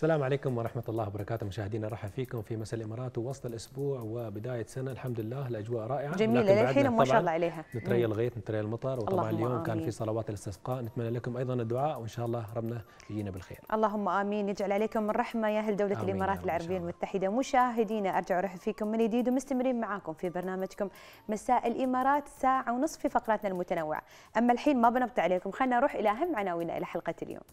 السلام عليكم ورحمة الله وبركاته. مشاهدينا رحب فيكم في مساء الإمارات ووسط الأسبوع وبداية سنة. الحمد لله الأجواء رائعة. جميلة للحين ما شاء الله عليها. نتريا الغيث نتريا المطر وطبعا اليوم آمين. كان في صلوات الاستسقاء. نتمنى لكم أيضا الدعاء وإن شاء الله ربنا يجينا بالخير. اللهم آمين. يجعل عليكم الرحمة يا أهل دولة الإمارات العربية المتحدة. مشاهدينا أرجع أرحب فيكم من جديد ومستمرين معاكم في برنامجكم مساء الإمارات ساعة ونصف في فقراتنا المتنوعة. أما الحين ما بنبطأ عليكم خلينا نروح إلى أهم عناوين إلى حلقة اليوم.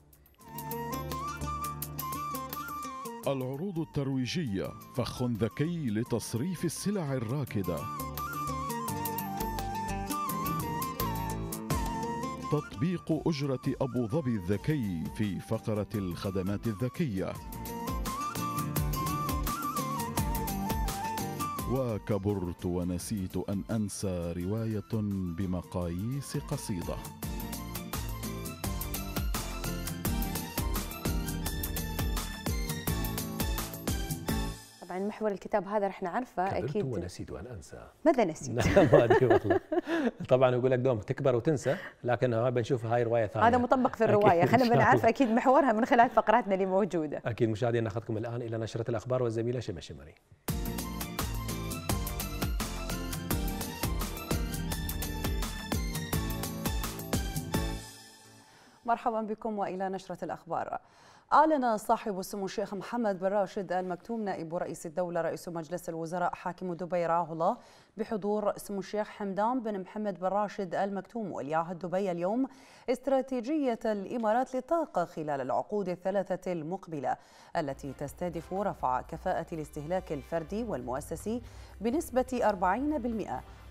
العروض الترويجية فخ ذكي لتصريف السلع الراكدة. تطبيق أجرة أبو ظبي الذكي في فقرة الخدمات الذكية. وكبرت ونسيت أن أنسى رواية بمقاييس قصيدة. طبعا محور الكتاب هذا رح نعرفه أكيد. ونسيت وان أنسى. ماذا نسيت؟ ما أدري والله. طبعا يقول لك دوم تكبر وتنسى لكن بنشوف هاي رواية ثانية. هذا مطبق في الرواية. خلينا بنعرف أكيد محورها من خلال فقراتنا اللي موجودة. أكيد مشاهدينا ناخذكم الآن إلى نشرة الأخبار والزميلة شمس شمري. مرحبا بكم وإلى نشرة الأخبار. أعلن صاحب السمو الشيخ محمد بن راشد المكتوم نائب رئيس الدولة رئيس مجلس الوزراء حاكم دبي رعاه الله بحضور سمو الشيخ حمدان بن محمد بن راشد المكتوم وليعهد دبي اليوم استراتيجية الإمارات للطاقة خلال العقود الثلاثة المقبلة التي تستهدف رفع كفاءة الاستهلاك الفردي والمؤسسي بنسبة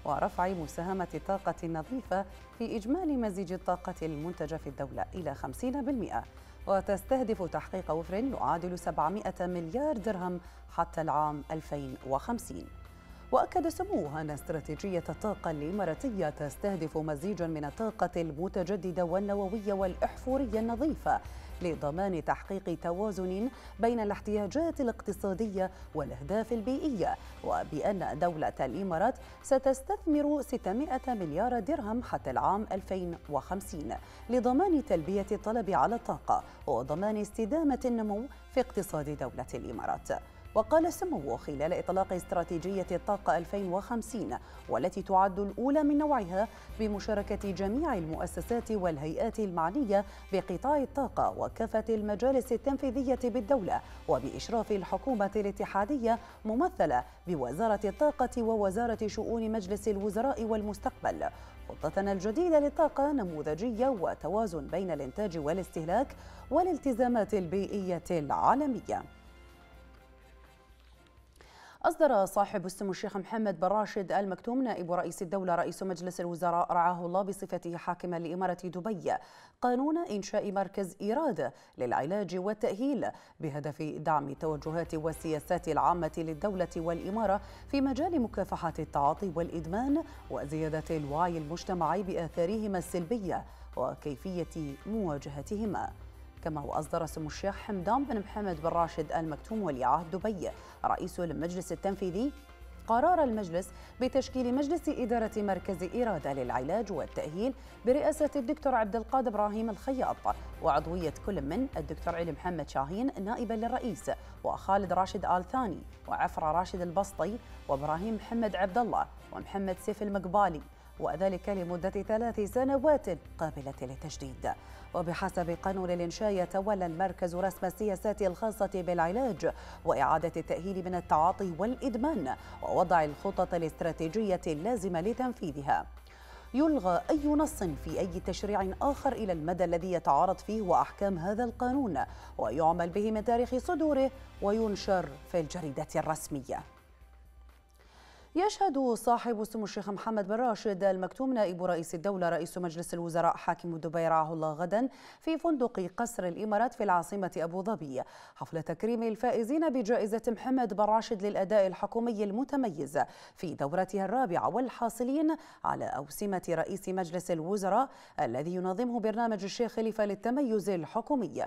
40% ورفع مساهمة الطاقة النظيفة في إجمالي مزيج الطاقة المنتجة في الدولة إلى 50% وتستهدف تحقيق وفر يعادل 700 مليار درهم حتى العام 2050 وأكد سموه أن استراتيجية الطاقة الإماراتية تستهدف مزيجا من الطاقة المتجددة والنووية والإحفورية النظيفة لضمان تحقيق توازن بين الاحتياجات الاقتصادية والأهداف البيئية وبأن دولة الإمارات ستستثمر 600 مليار درهم حتى العام 2050 لضمان تلبية الطلب على الطاقة وضمان استدامة النمو في اقتصاد دولة الإمارات. وقال سموه خلال إطلاق استراتيجية الطاقة 2050 والتي تعد الأولى من نوعها بمشاركة جميع المؤسسات والهيئات المعنية بقطاع الطاقة وكافة المجالس التنفيذية بالدولة وبإشراف الحكومة الاتحادية ممثلة بوزارة الطاقة ووزارة شؤون مجلس الوزراء والمستقبل. خطتنا الجديدة للطاقة نموذجية وتوازن بين الإنتاج والاستهلاك والالتزامات البيئية العالمية. أصدر صاحب السمو الشيخ محمد بن راشد المكتوم نائب رئيس الدولة رئيس مجلس الوزراء رعاه الله بصفته حاكما لإمارة دبي قانون إنشاء مركز إرادة للعلاج والتأهيل بهدف دعم التوجهات والسياسات العامة للدولة والإمارة في مجال مكافحة التعاطي والإدمان وزيادة الوعي المجتمعي بآثارهما السلبية وكيفية مواجهتهما. كما وأصدر سمو الشيخ حمدان بن محمد بن راشد المكتوم ولي عهد دبي. رئيس المجلس التنفيذي قرار المجلس بتشكيل مجلس إدارة مركز إرادة للعلاج والتأهيل برئاسة الدكتور عبد القادر إبراهيم الخياط. وعضوية كل من الدكتور علي محمد شاهين نائبا للرئيس وخالد راشد آل ثاني وعفرة راشد البسطي وإبراهيم محمد عبد الله ومحمد سيف المقبالي. وذلك لمدة ثلاث سنوات قابلة للتجديد. وبحسب قانون الإنشاء يتولى المركز رسم السياسات الخاصة بالعلاج وإعادة التأهيل من التعاطي والإدمان ووضع الخطط الاستراتيجية اللازمة لتنفيذها. يلغى أي نص في أي تشريع آخر إلى المدى الذي يتعارض فيه وأحكام هذا القانون ويعمل به من تاريخ صدوره وينشر في الجريدة الرسمية. يشهد صاحب سمو الشيخ محمد بن راشد المكتوم نائب رئيس الدولة رئيس مجلس الوزراء حاكم دبي رعاه الله غدا في فندق قصر الإمارات في العاصمة أبو ظبي. حفل تكريم الفائزين بجائزة محمد بن راشد للأداء الحكومي المتميز في دورتها الرابعة والحاصلين على أوسمة رئيس مجلس الوزراء الذي ينظمه برنامج الشيخ خليفة للتميز الحكومي.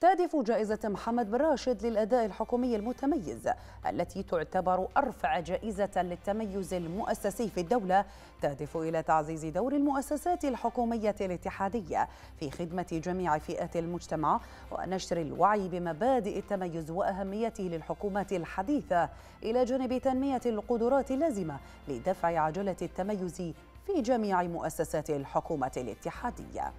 تهدف جائزة محمد بن راشد للأداء الحكومي المتميز التي تعتبر أرفع جائزة التميز المؤسسي في الدولة تهدف إلى تعزيز دور المؤسسات الحكومية الاتحادية في خدمة جميع فئات المجتمع ونشر الوعي بمبادئ التميز وأهميته للحكومات الحديثة إلى جانب تنمية القدرات اللازمة لدفع عجلة التميز في جميع مؤسسات الحكومة الاتحادية.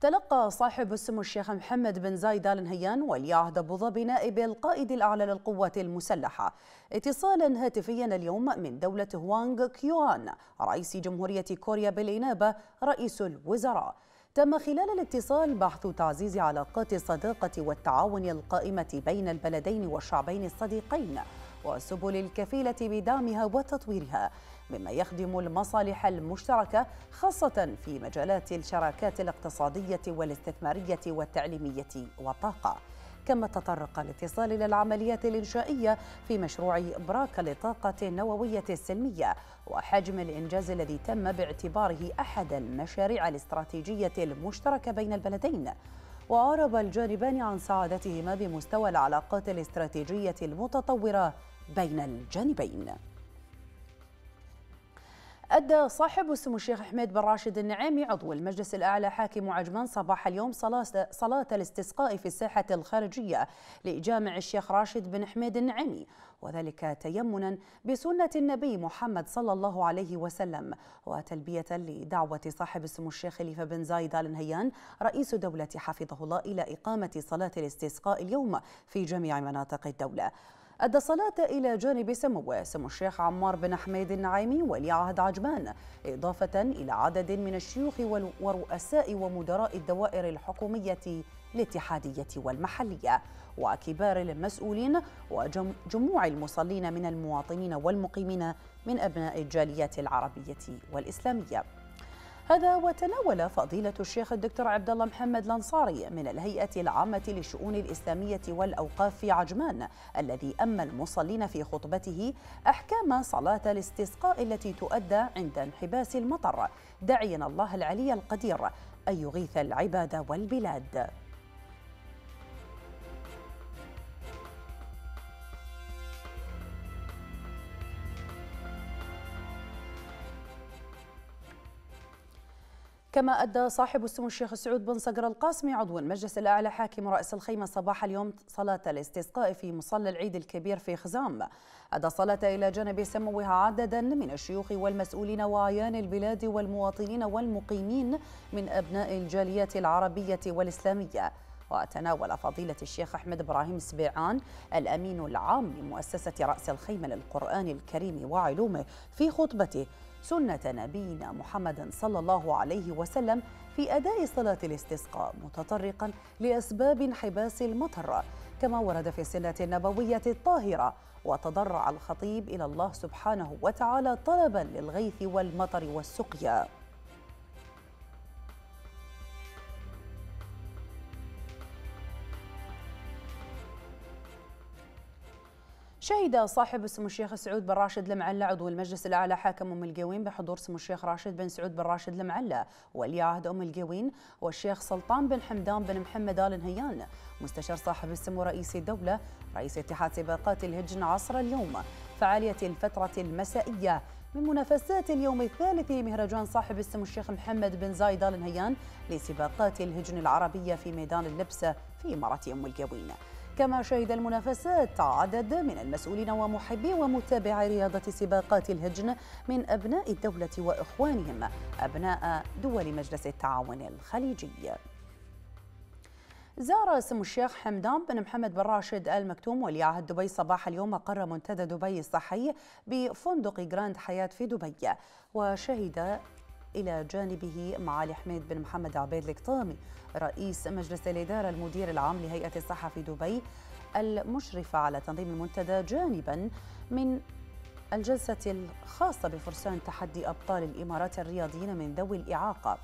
تلقى صاحب السمو الشيخ محمد بن زايد آل نهيان ولي عهد أبو ظبي نائب القائد الأعلى للقوات المسلحة. اتصالا هاتفيا اليوم من دولة هوانغ كيوان رئيس جمهورية كوريا بالإنابة رئيس الوزراء. تم خلال الاتصال بحث تعزيز علاقات الصداقة والتعاون القائمة بين البلدين والشعبين الصديقين وسبل الكفيلة بدعمها وتطويرها. مما يخدم المصالح المشتركة خاصة في مجالات الشراكات الاقتصادية والاستثمارية والتعليمية والطاقة. كما تطرق الاتصال إلى العمليات الإنشائية في مشروع براكة للطاقة النووية السلمية وحجم الإنجاز الذي تم باعتباره أحد المشاريع الاستراتيجية المشتركة بين البلدين. وأعرب الجانبان عن سعادتهما بمستوى العلاقات الاستراتيجية المتطورة بين الجانبين. أدى صاحب السمو الشيخ حميد بن راشد النعيمي عضو المجلس الأعلى حاكم عجمان صباح اليوم صلاة, صلاة الاستسقاء في الساحة الخارجية لجامع الشيخ راشد بن حميد النعيمي وذلك تيمنا بسنة النبي محمد صلى الله عليه وسلم وتلبية لدعوة صاحب السمو الشيخ خليفة بن زايد آل نهيان رئيس دولة حفظه الله إلى إقامة صلاة الاستسقاء اليوم في جميع مناطق الدولة. أدى الصلاة إلى جانب سموه سمو الشيخ عمار بن حميد النعيمي ولي عهد عجمان إضافة إلى عدد من الشيوخ ورؤساء ومدراء الدوائر الحكومية الاتحادية والمحلية وكبار المسؤولين وجموع المصلين من المواطنين والمقيمين من أبناء الجاليات العربية والإسلامية. هذا وتناول فضيلة الشيخ الدكتور عبد الله محمد الأنصاري من الهيئة العامة للشؤون الإسلامية والأوقاف في عجمان الذي أما المصلين في خطبته أحكام صلاة الاستسقاء التي تؤدى عند انحباس المطر. داعيا الله العلي القدير أن يغيث العباد والبلاد. كما أدى صاحب السمو الشيخ سعود بن صقر القاسمي عضو المجلس الأعلى حاكم رأس الخيمة صباح اليوم صلاة الاستسقاء في مصلى العيد الكبير في خزام. أدى الصلاة إلى جانب سموها عددا من الشيوخ والمسؤولين وعيان البلاد والمواطنين والمقيمين من أبناء الجاليات العربية والإسلامية. وتناول فضيلة الشيخ أحمد إبراهيم سبيعان الأمين العام لمؤسسة رأس الخيمة للقرآن الكريم وعلومه في خطبته سنة نبينا محمد صلى الله عليه وسلم في أداء صلاة الاستسقاء متطرقا لأسباب انحباس المطر كما ورد في السنة النبوية الطاهرة وتضرع الخطيب إلى الله سبحانه وتعالى طلبا للغيث والمطر والسقيا. شهد صاحب سمو الشيخ سعود بن راشد المعلى عضو المجلس الأعلى حاكم أم القوين بحضور سمو الشيخ راشد بن سعود بن راشد المعلى ولي عهد أم القوين والشيخ سلطان بن حمدان بن محمد آل نهيان مستشار صاحب السمو رئيس الدولة رئيس اتحاد سباقات الهجن عصر اليوم فعالية الفترة المسائية. من منافسات اليوم الثالث لمهرجان صاحب السمو الشيخ محمد بن زايد آل نهيان لسباقات الهجن العربية في ميدان اللبسة في إمارة أم القوين. كما شهد المنافسات عدد من المسؤولين ومحبي ومتابعي رياضة سباقات الهجن من أبناء الدولة وإخوانهم أبناء دول مجلس التعاون الخليجي. زار سمو الشيخ حمدان بن محمد بن راشد ال مكتوم ولي عهد دبي صباح اليوم مقر منتدى دبي الصحي بفندق جراند حياة في دبي وشهد إلى جانبه معالي حميد بن محمد عبيد القطامي. رئيس مجلس الإدارة المدير العام لهيئة الصحة في دبي المشرفة على تنظيم المنتدى جانبا من الجلسة الخاصة بفرسان تحدي أبطال الإمارات الرياضيين من ذوي الإعاقة.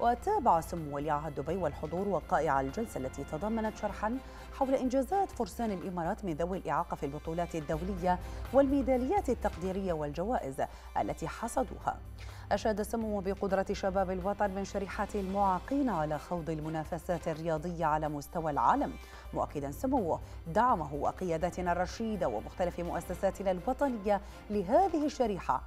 وتابع سمو ولي عهد دبي والحضور وقائع الجلسة التي تضمنت شرحا حول إنجازات فرسان الإمارات من ذوي الإعاقة في البطولات الدولية والميداليات التقديرية والجوائز التي حصدوها. أشاد سمو بقدرة شباب الوطن من شريحة المعاقين على خوض المنافسات الرياضية على مستوى العالم مؤكدا سموه دعمه وقيادتنا الرشيدة ومختلف مؤسساتنا الوطنية لهذه الشريحة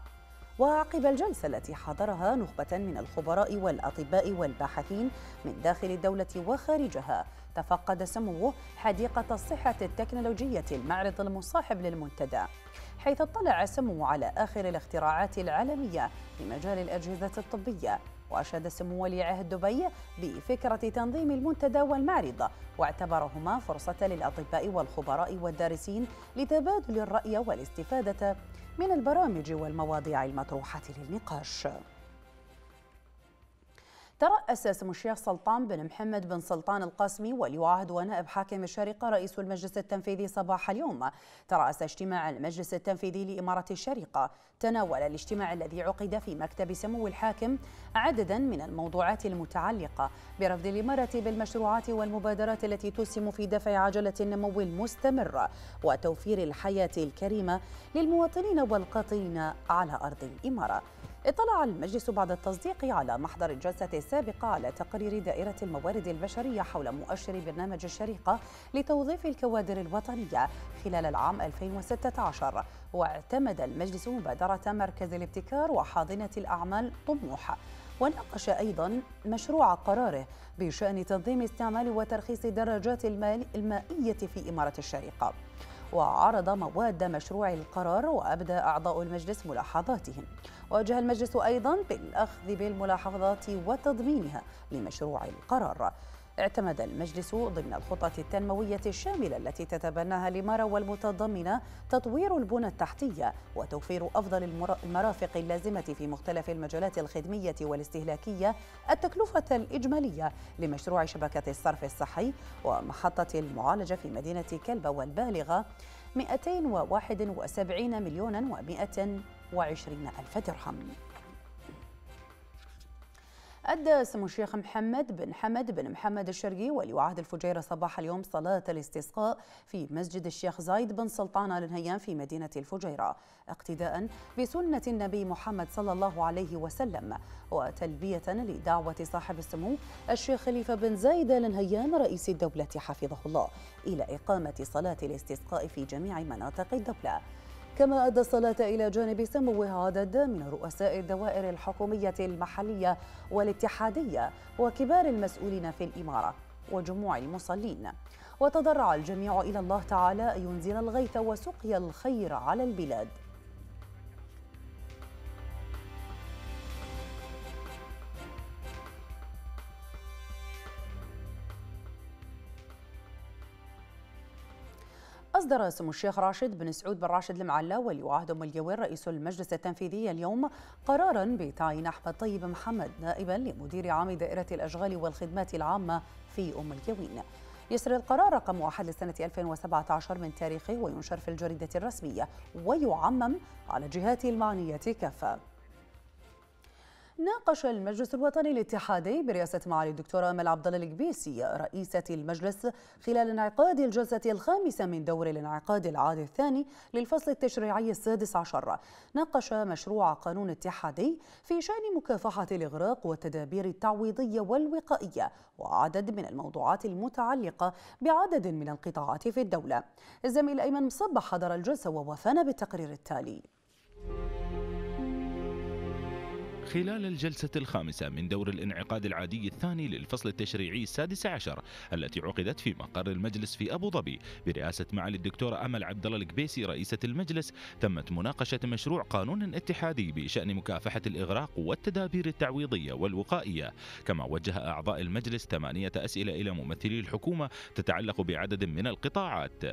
وعقب الجلسة التي حضرها نخبة من الخبراء والأطباء والباحثين من داخل الدولة وخارجها تفقد سموه حديقة الصحة التكنولوجية المعرض المصاحب للمنتدى حيث اطلع سمو على آخر الاختراعات العالمية في مجال الأجهزة الطبية. وأشاد سمو ولي عهد دبي بفكرة تنظيم المنتدى والمعرض واعتبرهما فرصة للأطباء والخبراء والدارسين لتبادل الرأي والاستفادة من البرامج والمواضيع المطروحة للنقاش. ترأس سمو الشيخ سلطان بن محمد بن سلطان القاسمي ولي عهد ونائب حاكم الشارقة رئيس المجلس التنفيذي صباح اليوم. ترأس اجتماع المجلس التنفيذي لإمارة الشارقة تناول الاجتماع الذي عقد في مكتب سمو الحاكم عددا من الموضوعات المتعلقة برفض الإمارة بالمشروعات والمبادرات التي تسهم في دفع عجلة النمو المستمر وتوفير الحياة الكريمة للمواطنين والقاطنين على أرض الإمارة. اطلع المجلس بعد التصديق على محضر الجلسة السابقة على تقرير دائرة الموارد البشرية حول مؤشر برنامج الشريقة لتوظيف الكوادر الوطنية خلال العام 2016 واعتمد المجلس مبادرة مركز الابتكار وحاضنة الأعمال طموح. وناقش أيضا مشروع قراره بشأن تنظيم استعمال وترخيص الدراجات المائية في إمارة الشريقة وعرض مواد مشروع القرار وأبدى أعضاء المجلس ملاحظاتهم. وجه المجلس أيضا بالأخذ بالملاحظات وتضمينها لمشروع القرار. اعتمد المجلس ضمن الخطط التنموية الشاملة التي تتبناها الإمارة والمتضمنة تطوير البنى التحتية وتوفير أفضل المرافق اللازمة في مختلف المجالات الخدمية والاستهلاكية التكلفة الإجمالية لمشروع شبكة الصرف الصحي ومحطة المعالجة في مدينة كلبة والبالغة 271 مليون و120 ألف درهم. أدى سمو الشيخ محمد بن حمد بن محمد الشرقي ولي عهد الفجيرة صباح اليوم صلاة الاستسقاء في مسجد الشيخ زايد بن سلطان آل نهيان في مدينة الفجيرة اقتداء بسنة النبي محمد صلى الله عليه وسلم وتلبية لدعوة صاحب السمو الشيخ خليفة بن زايد آل نهيان رئيس الدولة حفظه الله إلى إقامة صلاة الاستسقاء في جميع مناطق الدولة. كما أدى الصلاة إلى جانب سموه عدد من رؤساء الدوائر الحكومية المحلية والاتحادية وكبار المسؤولين في الإمارة وجموع المصلين. وتضرع الجميع إلى الله تعالى أن ينزل الغيث وسقي الخير على البلاد. أصدر سمو الشيخ راشد بن سعود بن راشد المعلى ولي عهد أم الجوير رئيس المجلس التنفيذي اليوم قرارا بتعيين أحمد طيب محمد نائبا لمدير عام دائرة الأشغال والخدمات العامة في أم الجوين يسري القرار رقم واحد لسنة 2017 من تاريخه وينشر في الجريدة الرسمية ويعمم على الجهات المعنية كافة. ناقش المجلس الوطني الاتحادي برئاسة معالي الدكتورة أمل عبد الله الكبيسي رئيسة المجلس خلال انعقاد الجلسة الخامسة من دور الانعقاد العاد الثاني للفصل التشريعي السادس عشر. ناقش مشروع قانون اتحادي في شأن مكافحة الإغراق والتدابير التعويضية والوقائية وعدد من الموضوعات المتعلقة بعدد من القطاعات في الدولة. الزميل أيمن مصبح حضر الجلسة ووفانا بالتقرير التالي. خلال الجلسة الخامسة من دور الانعقاد العادي الثاني للفصل التشريعي السادس عشر التي عقدت في مقر المجلس في أبو ظبي برئاسة معالي الدكتورة أمل عبد الله الكبيسي رئيسة المجلس تمت مناقشة مشروع قانون اتحادي بشأن مكافحة الإغراق والتدابير التعويضية والوقائية. كما وجه أعضاء المجلس ثمانية أسئلة إلى ممثلي الحكومة تتعلق بعدد من القطاعات.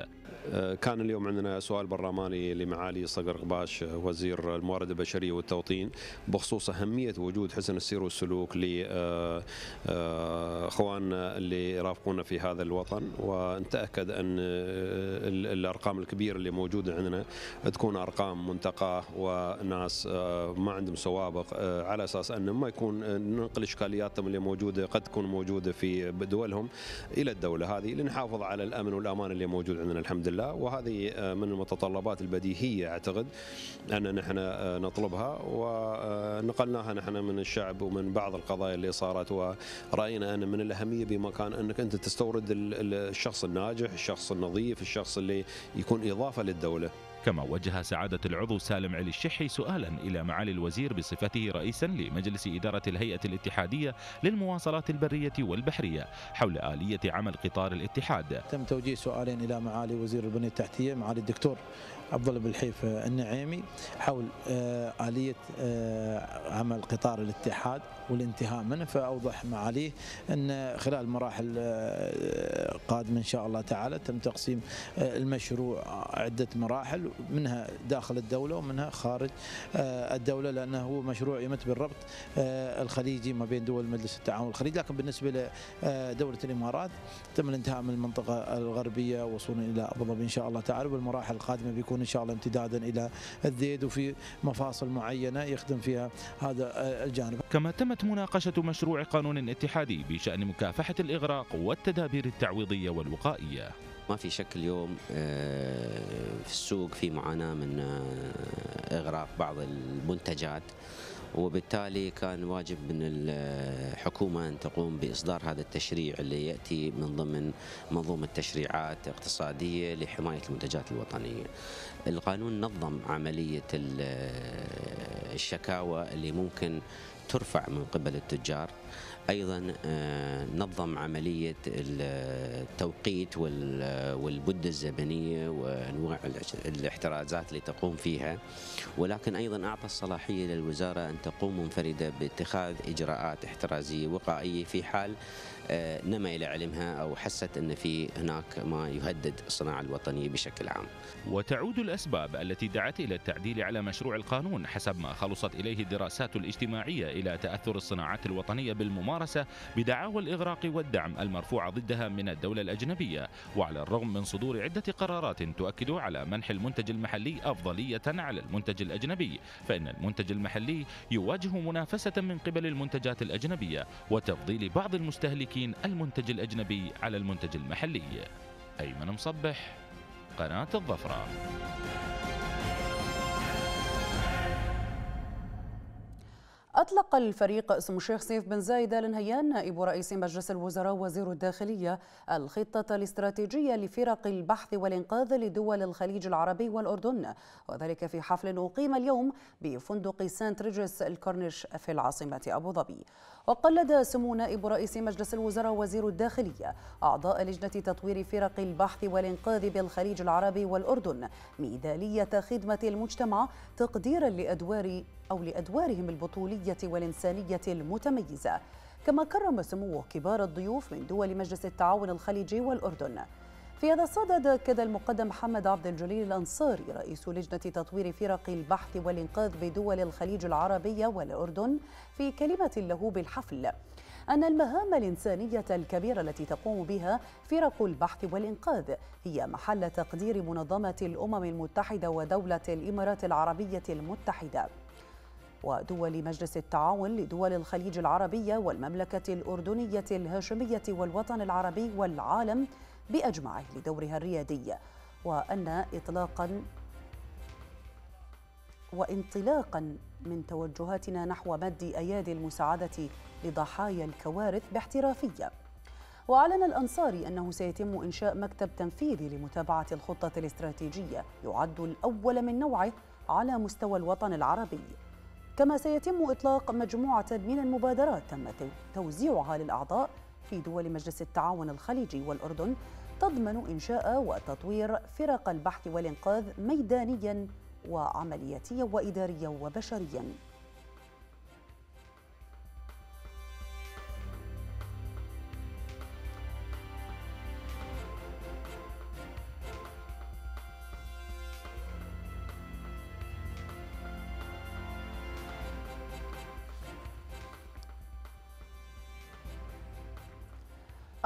آه، كان اليوم عندنا سؤال برلماني لمعالي صقر قباش وزير الموارد البشرية والتوطين بخصوص أهم اهميه وجود حسن السير والسلوك لاخواننا اللي يرافقونا في هذا الوطن. ونتأكد أن الأرقام الكبيرة اللي موجودة عندنا تكون أرقام منتقاة وناس ما عندهم سوابق على أساس أن ما يكون ننقل إشكالياتهم اللي موجودة قد تكون موجودة في دولهم إلى الدولة هذه لنحافظ على الأمن والأمان اللي موجود عندنا الحمد لله. وهذه من المتطلبات البديهية أعتقد أن نحن نطلبها. ونقلناها نحن من الشعب ومن بعض القضايا اللي صارت ورأينا أن من الأهمية بمكان أنك أنت تستورد الشخص الناجح، الشخص النظيف، الشخص اللي يكون إضافة للدولة. كما وجه سعادة العضو سالم علي الشحي سؤالا إلى معالي الوزير بصفته رئيسا لمجلس إدارة الهيئة الاتحادية للمواصلات البرية والبحرية حول آلية عمل قطار الاتحاد. تم توجيه سؤالين إلى معالي وزير البنية التحتية معالي الدكتور عبد الله بالحيف النعيمي حول آلية عمل قطار الاتحاد والانتهاء منه. فأوضح معاليه أن خلال مراحل قادمة إن شاء الله تعالى تم تقسيم المشروع عدة مراحل منها داخل الدولة ومنها خارج الدولة لأنه هو مشروع يمت بالربط الخليجي ما بين دول مجلس التعاون الخليجي لكن بالنسبة لدولة الإمارات تم الانتهاء من المنطقة الغربية وصولا إلى أبو ظبي إن شاء الله تعالى. والمراحل القادمة بيكون إن شاء الله امتدادا إلى الذيد وفي مفاصل معينة يخدم فيها هذا الجانب. كما تمت مناقشة مشروع قانون اتحادي بشأن مكافحة الإغراق والتدابير التعويضية والوقائية. ما في شك اليوم في السوق في معاناة من إغراق بعض المنتجات وبالتالي كان واجب من الحكومة أن تقوم بإصدار هذا التشريع اللي يأتي من ضمن منظومة تشريعات اقتصادية لحماية المنتجات الوطنية. القانون نظم عملية الشكاوى اللي ممكن ترفع من قبل التجار. أيضا نظم عملية التوقيت والمده الزمنيه وأنواع الاحترازات اللي تقوم فيها. ولكن أيضا أعطى الصلاحية للوزارة أن تقوم منفردة باتخاذ إجراءات احترازية وقائية في حال نما إلى علمها أو حست أن في هناك ما يهدد الصناعة الوطنية بشكل عام. وتعود الأسباب التي دعت إلى التعديل على مشروع القانون حسب ما خلصت إليه الدراسات الاجتماعية إلى تأثر الصناعات الوطنية بالممارسة بدعاوى الإغراق والدعم المرفوعه ضدها من الدولة الأجنبية، وعلى الرغم من صدور عدة قرارات تؤكد على منح المنتج المحلي أفضلية على المنتج الأجنبي، فإن المنتج المحلي يواجه منافسة من قبل المنتجات الأجنبية وتفضيل بعض المستهلكين المنتج الأجنبي على المنتج المحلي. أيمن مصبح قناة الظفرة. أطلق الفريق اسم الشيخ سيف بن زايد آل نهيان نائب رئيس مجلس الوزراء وزير الداخلية الخطة الاستراتيجية لفرق البحث والإنقاذ لدول الخليج العربي والأردن. وذلك في حفل أقيم اليوم بفندق سانت ريجس الكورنيش في العاصمة أبو ظبي. وقلد سمو نائب رئيس مجلس الوزراء وزير الداخلية أعضاء لجنة تطوير فرق البحث والإنقاذ بالخليج العربي والأردن ميدالية خدمة المجتمع تقديرا لأدوار أو لأدوارهم البطولية والإنسانية المتميزة كما كرم سموه كبار الضيوف من دول مجلس التعاون الخليجي والأردن. في هذا الصدد أكد المقدم محمد عبد الجليل الأنصاري رئيس لجنة تطوير فرق البحث والإنقاذ بدول الخليج العربية والأردن في كلمة له بالحفل. أن المهام الإنسانية الكبيرة التي تقوم بها فرق البحث والإنقاذ هي محل تقدير منظمة الأمم المتحدة ودولة الإمارات العربية المتحدة. ودول مجلس التعاون لدول الخليج العربية والمملكة الأردنية الهاشمية والوطن العربي والعالم بأجمعه لدورها الريادي. وأن إطلاقا وانطلاقا من توجهاتنا نحو مد أيادي المساعدة لضحايا الكوارث باحترافية. وأعلن الأنصاري أنه سيتم إنشاء مكتب تنفيذي لمتابعة الخطة الاستراتيجية يعد الأول من نوعه على مستوى الوطن العربي. كما سيتم إطلاق مجموعة من المبادرات تم توزيعها للأعضاء في دول مجلس التعاون الخليجي والأردن تضمن إنشاء وتطوير فرق البحث والإنقاذ ميدانياً وعملياتيا وإداريا وبشريا.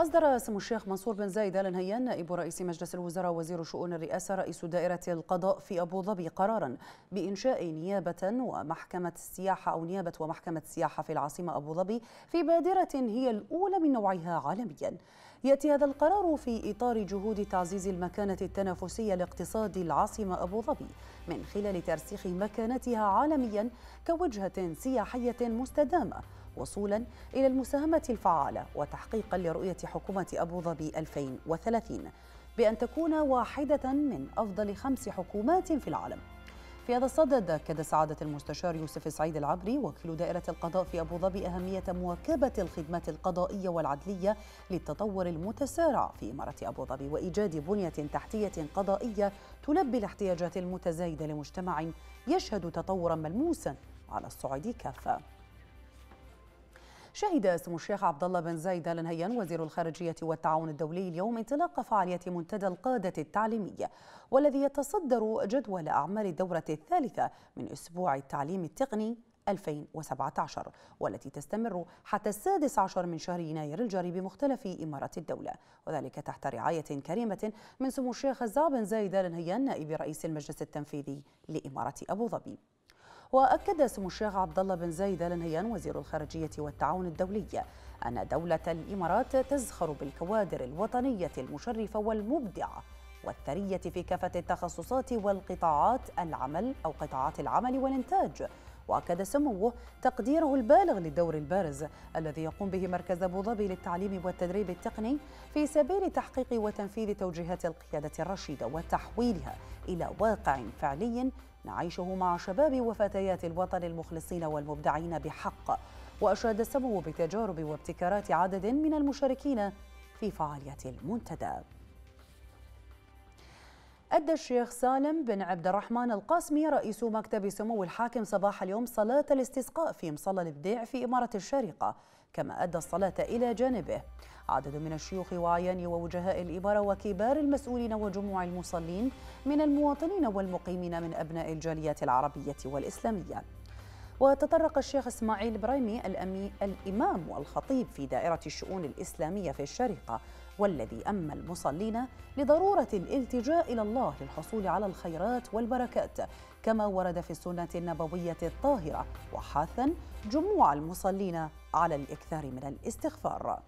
أصدر سمو الشيخ منصور بن زايد آل نهيان نائب رئيس مجلس الوزراء وزير شؤون الرئاسة رئيس دائرة القضاء في أبو ظبي قرارا بإنشاء نيابة ومحكمة السياحة أو نيابة ومحكمة السياحة في العاصمة أبو ظبي في بادرة هي الأولى من نوعها عالميا. يأتي هذا القرار في إطار جهود تعزيز المكانة التنافسية لاقتصاد العاصمة أبو ظبي من خلال ترسيخ مكانتها عالميا كوجهة سياحية مستدامة وصولا إلى المساهمة الفعالة وتحقيقا لرؤية حكومة أبو ظبي 2030 بأن تكون واحدة من أفضل خمس حكومات في العالم. في هذا الصدد أكد سعادة المستشار يوسف سعيد العبري وكيل دائرة القضاء في أبو ظبي أهمية مواكبة الخدمات القضائية والعدلية للتطور المتسارع في إمارة أبو ظبي وإيجاد بنية تحتية قضائية تلبي الاحتياجات المتزايدة لمجتمع يشهد تطورا ملموسا على الصعيد كافة. شهد سمو الشيخ عبد الله بن زايد ال نهيان وزير الخارجية والتعاون الدولي اليوم انطلاق فعالية منتدى القادة التعليميه والذي يتصدر جدول أعمال الدورة الثالثة من أسبوع التعليم التقني 2017 والتي تستمر حتى السادس عشر من شهر يناير الجاري بمختلف إمارات الدولة. وذلك تحت رعاية كريمة من سمو الشيخ الزع بن زايد ال نهيان نائب رئيس المجلس التنفيذي لإمارة أبو ظبي. وأكد سمو الشيخ عبد الله بن زايد ال نهيان وزير الخارجية والتعاون الدولي أن دولة الإمارات تزخر بالكوادر الوطنية المشرفة والمبدعة والثرية في كافة التخصصات والقطاعات العمل أو قطاعات العمل والإنتاج. وأكد سموه تقديره البالغ للدور البارز الذي يقوم به مركز أبو ظبي للتعليم والتدريب التقني في سبيل تحقيق وتنفيذ توجيهات القيادة الرشيدة وتحويلها إلى واقع فعلي نعيشه مع شباب وفتيات الوطن المخلصين والمبدعين بحق وأشاد سمو بتجارب وابتكارات عدد من المشاركين في فعالية المنتدى. أدى الشيخ سالم بن عبد الرحمن القاسمي رئيس مكتب سمو الحاكم صباح اليوم صلاة الاستسقاء في مصلى الإبداع في إمارة الشارقة كما أدى الصلاة إلى جانبه. عدد من الشيوخ وعيان ووجهاء الإمارة وكبار المسؤولين وجموع المصلين من المواطنين والمقيمين من أبناء الجاليات العربية والإسلامية. وتطرق الشيخ إسماعيل برايمي الإمام والخطيب في دائرة الشؤون الإسلامية في الشارقه والذي اما المصلين لضرورة الالتجاء إلى الله للحصول على الخيرات والبركات كما ورد في السنة النبوية الطاهرة وحاثا جموع المصلين على الإكثار من الاستغفار.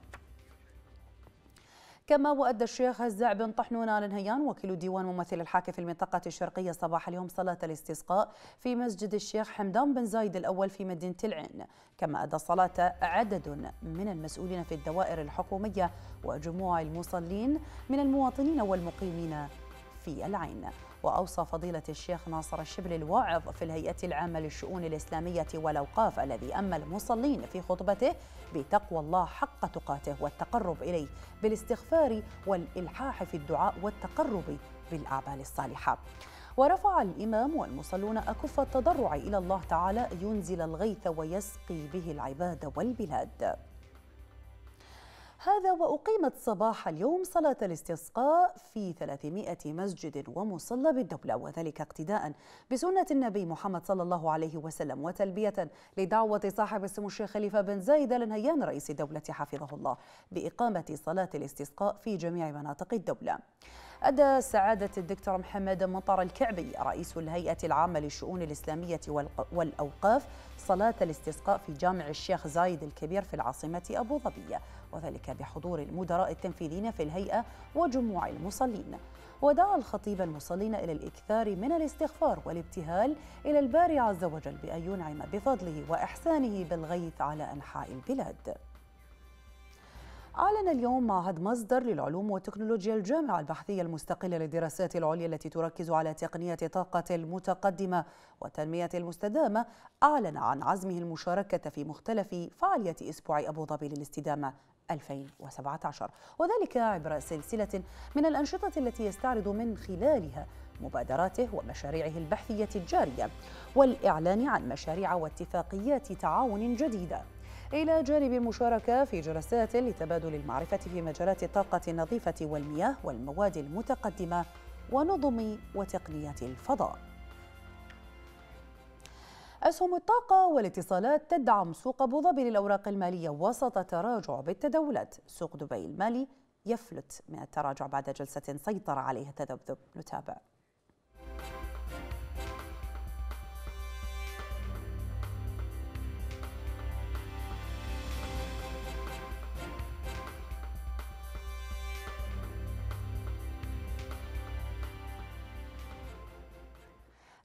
كما وأدى الشيخ هزاع بن طحنون آل نهيان وكيل ديوان ممثل الحاكم في المنطقة الشرقية صباح اليوم صلاة الاستسقاء في مسجد الشيخ حمدان بن زايد الأول في مدينة العين. كما أدى الصلاة عدد من المسؤولين في الدوائر الحكومية وجموع المصلين من المواطنين والمقيمين في العين. وأوصى فضيلة الشيخ ناصر الشبل الواعظ في الهيئة العامة للشؤون الإسلامية والأوقاف الذي أما المصلين في خطبته بتقوى الله حق تقاته والتقرب إليه بالاستغفار والإلحاح في الدعاء والتقرب بالأعمال الصالحة. ورفع الإمام والمصلون أكف التضرع إلى الله تعالى ينزل الغيث ويسقي به العباد والبلاد. هذا وأقيمت صباح اليوم صلاة الاستسقاء في 300 مسجد ومصلى بالدولة وذلك اقتداء بسنة النبي محمد صلى الله عليه وسلم وتلبية لدعوة صاحب السمو الشيخ خليفة بن زايد آل نهيان رئيس الدولة حفظه الله بإقامة صلاة الاستسقاء في جميع مناطق الدولة. أدى سعادة الدكتور محمد مطر الكعبي رئيس الهيئة العامة للشؤون الإسلامية والأوقاف صلاة الاستسقاء في جامع الشيخ زايد الكبير في العاصمة أبو ظبي وذلك بحضور المدراء التنفيذيين في الهيئة وجموع المصلين. ودعا الخطيب المصلين إلى الإكثار من الاستغفار والابتهال إلى الباري عز وجل بأن ينعم بفضله وإحسانه بالغيث على أنحاء البلاد. أعلن اليوم معهد مصدر للعلوم والتكنولوجيا الجامعة البحثية المستقلة للدراسات العليا التي تركز على تقنية طاقة المتقدمة والتنمية المستدامة أعلن عن عزمه المشاركة في مختلف فعالية أسبوع أبو ظبي للاستدامة 2017 وذلك عبر سلسلة من الأنشطة التي يستعرض من خلالها مبادراته ومشاريعه البحثية الجارية والإعلان عن مشاريع واتفاقيات تعاون جديدة. إلى جانب المشاركة في جلسات لتبادل المعرفة في مجالات الطاقة النظيفة والمياه والمواد المتقدمة ونظم وتقنيات الفضاء. أسهم الطاقة والاتصالات تدعم سوق أبو ظبي للأوراق المالية وسط تراجع بالتداولات. سوق دبي المالي يفلت من التراجع بعد جلسة سيطر عليها. التذبذب نتابع.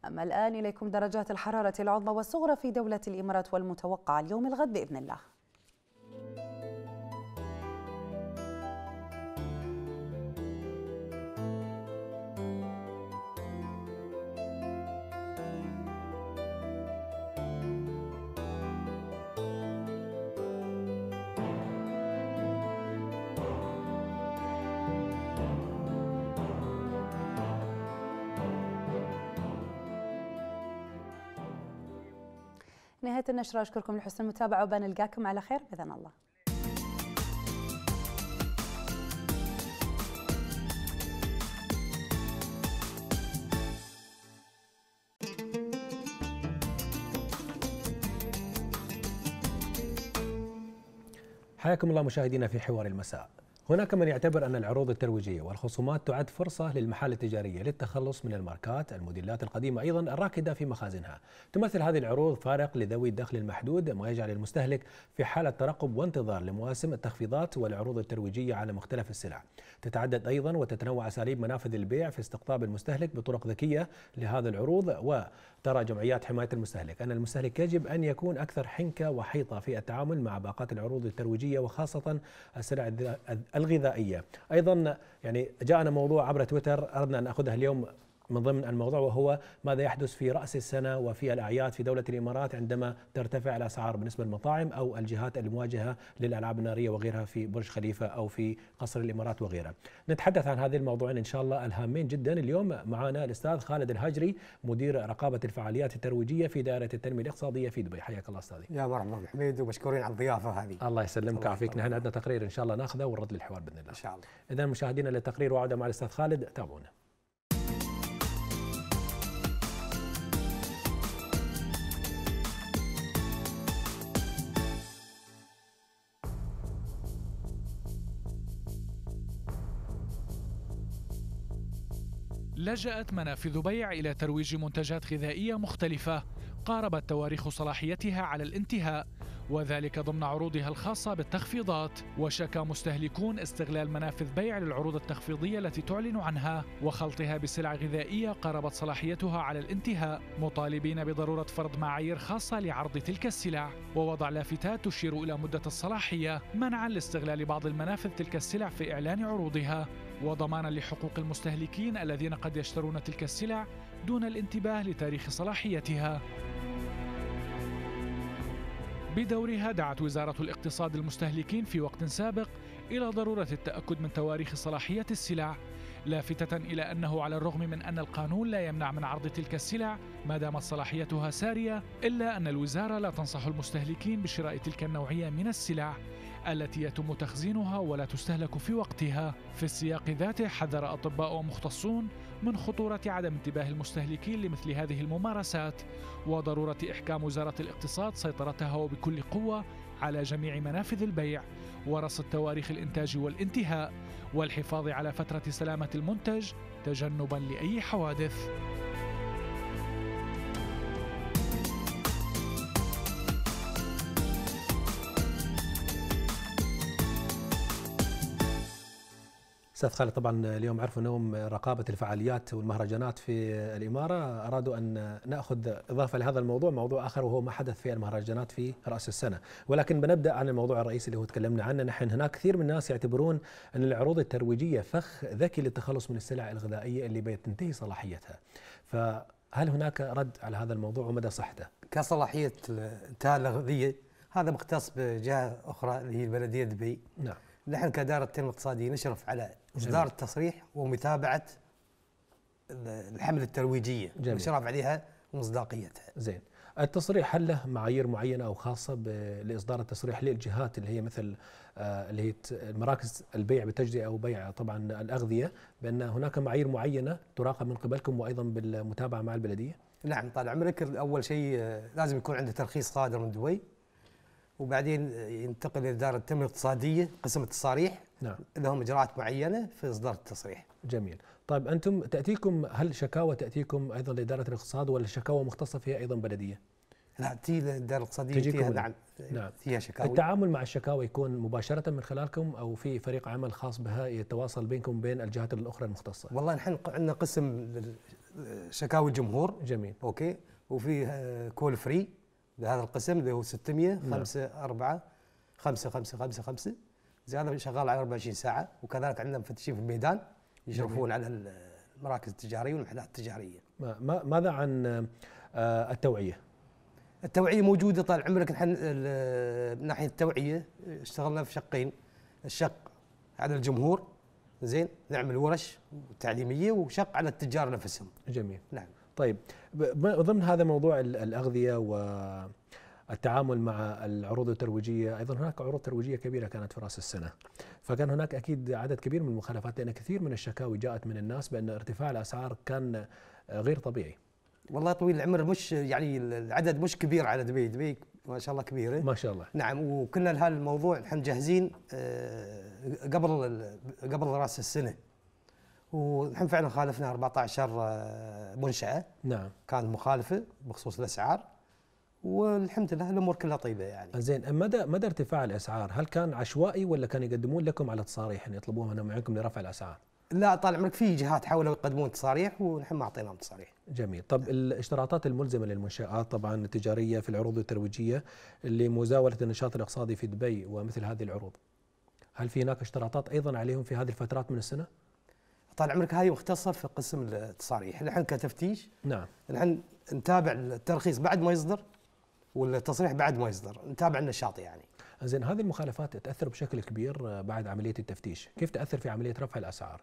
أما الآن إليكم درجات الحرارة العظمى والصغرى في دولة الإمارات والمتوقع اليوم الغد بإذن الله. نهاية النشرة أشكركم لحسن المتابعة وبنلقاكم على خير. بإذن الله. حياكم الله مشاهدينا في حوار المساء. هناك من يعتبر أن العروض الترويجية والخصومات تعد فرصة للمحال التجارية للتخلص من الماركات الموديلات القديمة أيضا الراكدة في مخازنها. تمثل هذه العروض فارق لذوي الدخل المحدود ما يجعل المستهلك في حالة ترقب وانتظار لمواسم التخفيضات والعروض الترويجية على مختلف السلع. تتعدد أيضا وتتنوع أساليب منافذ البيع في استقطاب المستهلك بطرق ذكية لهذه العروض وترى جمعيات حماية المستهلك أن المستهلك يجب أن يكون أكثر حنكة وحيطة في التعامل مع باقات العروض الترويجية وخاصة السلع الغذائية. أيضا يعني جاءنا موضوع عبر تويتر أردنا أن ناخذه اليوم من ضمن الموضوع وهو ماذا يحدث في رأس السنة وفي الأعياد في دولة الإمارات عندما ترتفع الأسعار بالنسبة للمطاعم أو الجهات المواجهة للألعاب النارية وغيرها في برج خليفة أو في قصر الإمارات وغيرها. نتحدث عن هذه الموضوعين إن شاء الله الهامين جدا اليوم معنا الأستاذ خالد الهجري مدير رقابة الفعاليات الترويجية في دائرة التنمية الاقتصادية في دبي حياك الله أستاذي. يا مرحبا حميد ومشكورين على الضيافة هذه. الله يسلمك ويعافيك نحن عندنا تقرير إن شاء الله ناخذه ونرد للحوار بإذن الله. إن شاء الله. اذا مشاهدينا للتقرير وعودة مع الأستاذ خالد تابعونا. لجأت منافذ بيع إلى ترويج منتجات غذائية مختلفة قاربت تواريخ صلاحيتها على الانتهاء وذلك ضمن عروضها الخاصة بالتخفيضات. وشكى مستهلكون استغلال منافذ بيع للعروض التخفيضية التي تعلن عنها وخلطها بسلع غذائية قاربت صلاحيتها على الانتهاء. مطالبين بضرورة فرض معايير خاصة لعرض تلك السلع. ووضع لافتات تشير إلى مدة الصلاحية منعا لاستغلال بعض المنافذ تلك السلع في إعلان عروضها. وضمانا لحقوق المستهلكين الذين قد يشترون تلك السلع دون الانتباه لتاريخ صلاحيتها. بدورها دعت وزارة الاقتصاد المستهلكين في وقت سابق إلى ضرورة التأكد من تواريخ صلاحية السلع لافتة إلى أنه على الرغم من أن القانون لا يمنع من عرض تلك السلع ما دامت صلاحيتها سارية إلا أن الوزارة لا تنصح المستهلكين بشراء تلك النوعية من السلع. التي يتم تخزينها ولا تستهلك في وقتها. في السياق ذاته حذر أطباء ومختصون من خطورة عدم انتباه المستهلكين لمثل هذه الممارسات وضرورة إحكام وزارة الاقتصاد سيطرتها وبكل قوة على جميع منافذ البيع ورصد تواريخ الإنتاج والانتهاء والحفاظ على فترة سلامة المنتج تجنبا لأي حوادث. أستاذ خالد طبعا اليوم عرفوا انهم رقابة الفعاليات والمهرجانات في الإمارة أرادوا أن نأخذ إضافة لهذا الموضوع موضوع آخر وهو ما حدث في المهرجانات في رأس السنة، ولكن بنبدأ عن الموضوع الرئيسي اللي هو تكلمنا عنه، نحن هناك كثير من الناس يعتبرون أن العروض الترويجية فخ ذكي للتخلص من السلع الغذائية اللي بتنتهي صلاحيتها. فهل هناك رد على هذا الموضوع ومدى صحته؟ كصلاحية انتهاء الغذيه هذا مختص بجهة أخرى اللي هي البلدية دبي. نعم. نحن كاداره التنميه الاقتصادية نشرف على إصدار التصريح ومتابعة الحملة الترويجية جميل. والاشراف عليها ومصداقيتها. زين. التصريح هل له معايير معينة أو خاصة لإصدار التصريح للجهات اللي هي مثل آه اللي هي مراكز البيع بالتجزئه أو بيع طبعا الأغذية بأن هناك معايير معينة تراقب من قبلكم وأيضا بالمتابعة مع البلدية؟ نعم طال عمرك اول شيء آه، لازم يكون عنده ترخيص صادر من دبي وبعدين ينتقل إلى إدارة التنمية الاقتصادية قسم التصاريح. نعم. لهم إجراءات معينة في إصدار التصريح. جميل. طيب أنتم تأتيكم هل شكاوى تأتيكم أيضا لإدارة الاقتصاد ولا شكاوى مختصة فيها أيضا بلدية؟ لا تي الاداره الاقتصادية تجيكم فيها نعم. نعم. فيها شكاوي التعامل مع الشكاوى يكون مباشرة من خلالكم أو في فريق عمل خاص بها يتواصل بينكم وبين الجهات الأخرى المختصة؟ والله نحن عندنا قسم شكاوي الجمهور. جميل. Okay. وفي آه، toll free. لهذا القسم اللي هو 600 نعم. 5 4 5 5 5 5 زي هذا شغال على 24 ساعة وكذلك عندنا مفتشين في الميدان يشرفون على المراكز التجارية والمحلات التجارية. ما- ما- ماذا عن آه، التوعية؟ التوعية موجودة طال عمرك. نحن من ناحية التوعية اشتغلنا في شقين. الشق على الجمهور زين نعمل ورش تعليمية وشق على التجار نفسهم. جميل. نعم. طيب ضمن هذا موضوع ال- الأغذية والتعامل مع العروض الترويجية أيضا هناك عروض ترويجية كبيرة كانت في رأس السنة. فكان هناك أكيد عدد كبير من المخالفات لأن كثير من الشكاوي جاءت من الناس بأن ارتفاع الأسعار كان غير طبيعي. والله طويل العمر مش يعني العدد مش كبير على دبي. دبي ما شاء الله كبيرة. ما شاء الله. نعم وكنا لهذا الموضوع نحن جاهزين آه، قبل قبل رأس السنة. ونحن فعلا خالفنا 14 آه، منشأة. نعم. كانت مخالفة بخصوص الأسعار والحمد لله الأمور كلها طيبة يعني. زين مدى مدى ارتفاع الأسعار؟ هل كان عشوائي ولا كان يقدمون لكم على تصاريح؟ يعني يطلبوها من معكم لرفع الأسعار. لا طال عمرك في جهات حاولوا يقدمون تصاريح ونحن ما أعطيناهم تصاريح. جميل. طب الاشتراطات الملزمة للمنشآت طبعا التجارية في العروض الترويجية لمزاولة النشاط الإقتصادي في دبي ومثل هذه العروض هل في هناك اشتراطات أيضا عليهم في هذه الفترات من السنة؟ طال عمرك هاي مختصة في قسم التصاريح نحن كتفتيش نعم. نحن نتابع الترخيص بعد ما يصدر والتصريح بعد ما يصدر. نتابع النشاط يعني. زين هذه المخالفات تأثر بشكل كبير بعد عملية التفتيش. كيف تأثر في عملية رفع الأسعار؟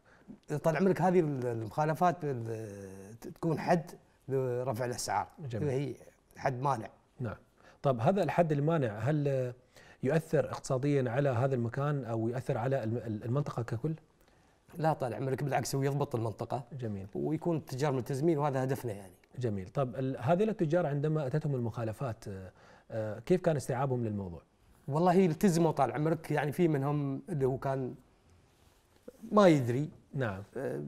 طال عمرك هذه المخالفات ال- تكون حد لرفع الأسعار. جميل. هي حد مانع. نعم. طب هذا الحد المانع هل يؤثر اقتصاديا على هذا المكان أو يؤثر على الم- المنطقة ككل؟ لا طال عمرك بالعكس هو يضبط المنطقة جميل. ويكون التجار ملتزمين وهذا هدفنا يعني. جميل. طب هذول التجار عندما أتتهم المخالفات آه، آه، كيف كان استيعابهم للموضوع؟ والله التزموا طال عمرك يعني في منهم اللي هو كان ما يدري نعم. آه،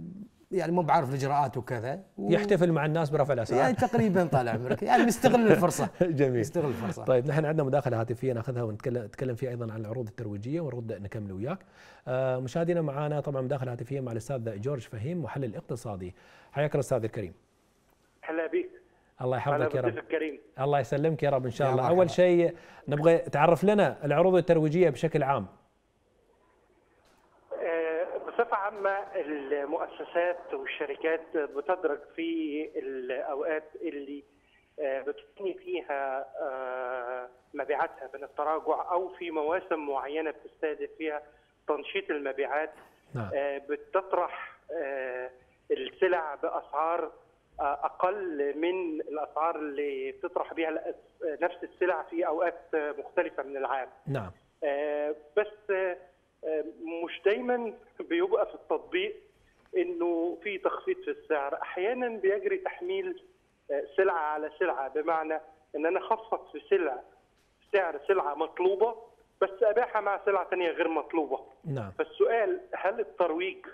يعني مو بعارف الإجراءات وكذا. و- يحتفل مع الناس برفع الأسعار. يعني تقريبا طال عمرك. يعني مستغل الفرصة. جميل. يستغل الفرصة. طيب نحن عندنا مداخلة هاتفية ناخذها ونتكلم نتكلم فيها أيضا عن العروض الترويجية ونرد نكمل وياك. آه مشاهدينا معنا طبعا مداخلة هاتفية مع الأستاذ جورج فهيم محلل اقتصادي. حياك الله أستاذ الكريم. هلا بك الله يحفظك يا رب. الكريم. الله يسلمك يا رب إن شاء الله. أول شيء نبغى تعرف لنا العروض الترويجية بشكل عام. بصفة عامة المؤسسات والشركات بتدرك في الأوقات اللي آه، بتثني فيها آه، مبيعاتها من التراجع أو في مواسم معينة بتستهدف فيها تنشيط المبيعات. نعم. آه، بتطرح السلع بأسعار أقل من الأسعار اللي بتطرح بها نفس السلع في أوقات مختلفة من العام. نعم. بس مش دايما بيبقى في التطبيق إنه في تخفيض في السعر. أحيانا بيجري تحميل آه، سلعة على سلعة. بمعنى إن أنا اخفض في سلع سعر سلعة مطلوبة بس أبيعها مع سلعة ثانية غير مطلوبة. نعم. فالسؤال هل الترويج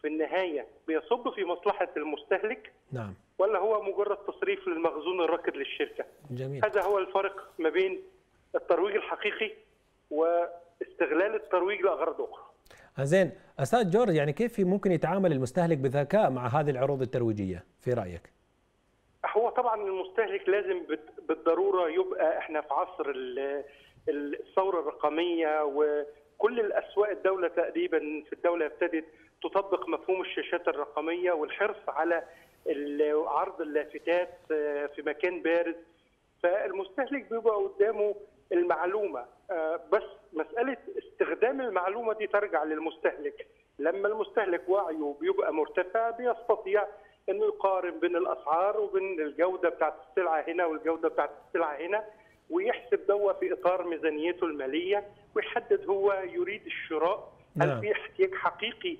في النهاية بيصب في مصلحة المستهلك؟ نعم. ولا هو مجرد تصريف للمخزون الراكد للشركة؟ جميل. هذا هو الفرق ما بين الترويج الحقيقي واستغلال الترويج لاغراض أخرى. زين أستاذ جورج يعني كيف ممكن يتعامل المستهلك بذكاء مع هذه العروض الترويجية؟ في رأيك؟ هو طبعا المستهلك لازم بالضرورة يبقى إحنا في عصر ال- ال- الثورة الرقمية وكل الأسواق الدولة تقريبا في الدولة ابتدت تطبق مفهوم الشاشات الرقمية والحرص على عرض اللافتات آه، في مكان بارز. فالمستهلك بيبقى قدامه المعلومة. آه، بس مسألة استخدام المعلومة دي ترجع للمستهلك. لما المستهلك وعيه بيبقى مرتفع بيستطيع إنه يقارن بين الأسعار وبين الجودة بتاعت السلعة هنا والجودة بتاعت السلعة هنا ويحسب دوا في إطار ميزانيته المالية ويحدد هو يريد الشراء نعم. هل في احتياج حقيقي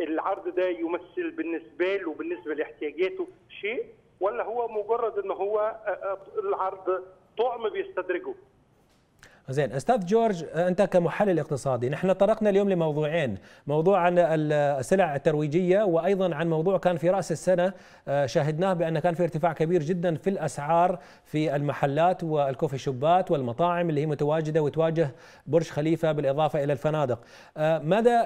العرض ده يمثل بالنسبة له بالنسبة لاحتياجاته شيء ولا هو مجرد ان هو العرض طعم بيستدرجه؟ زين. أستاذ جورج أنت كمحلل اقتصادي نحن طرقنا اليوم لموضوعين. موضوع عن السلع الترويجية وأيضا عن موضوع كان في رأس السنة شاهدناه بأن كان في ارتفاع كبير جدا في الأسعار في المحلات والكوفي شوبات والمطاعم اللي هي متواجدة وتواجه برج خليفة بالإضافة إلى الفنادق. مدى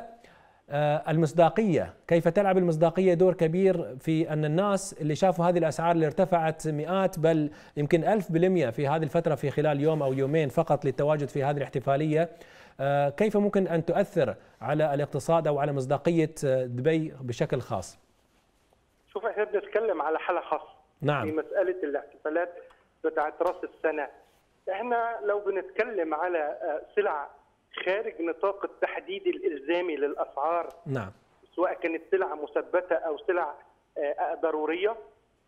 آه، المصداقية. كيف تلعب المصداقية دور كبير في أن الناس اللي شافوا هذه الأسعار اللي ارتفعت مئات بل يمكن ألف بالمئة في هذه الفترة في خلال يوم أو يومين فقط للتواجد في هذه الاحتفالية آه، كيف ممكن أن تؤثر على الاقتصاد أو على مصداقية آه، دبي بشكل خاص؟ شوف إحنا بنتكلم على حالة خاصة. نعم. في مسألة الاحتفالات بتاعت رأس السنة. إحنا لو بنتكلم على سلع خارج نطاق التحديد الإلزامي للأسعار نعم. سواء كانت سلع مثبتة أو سلع آه، ضرورية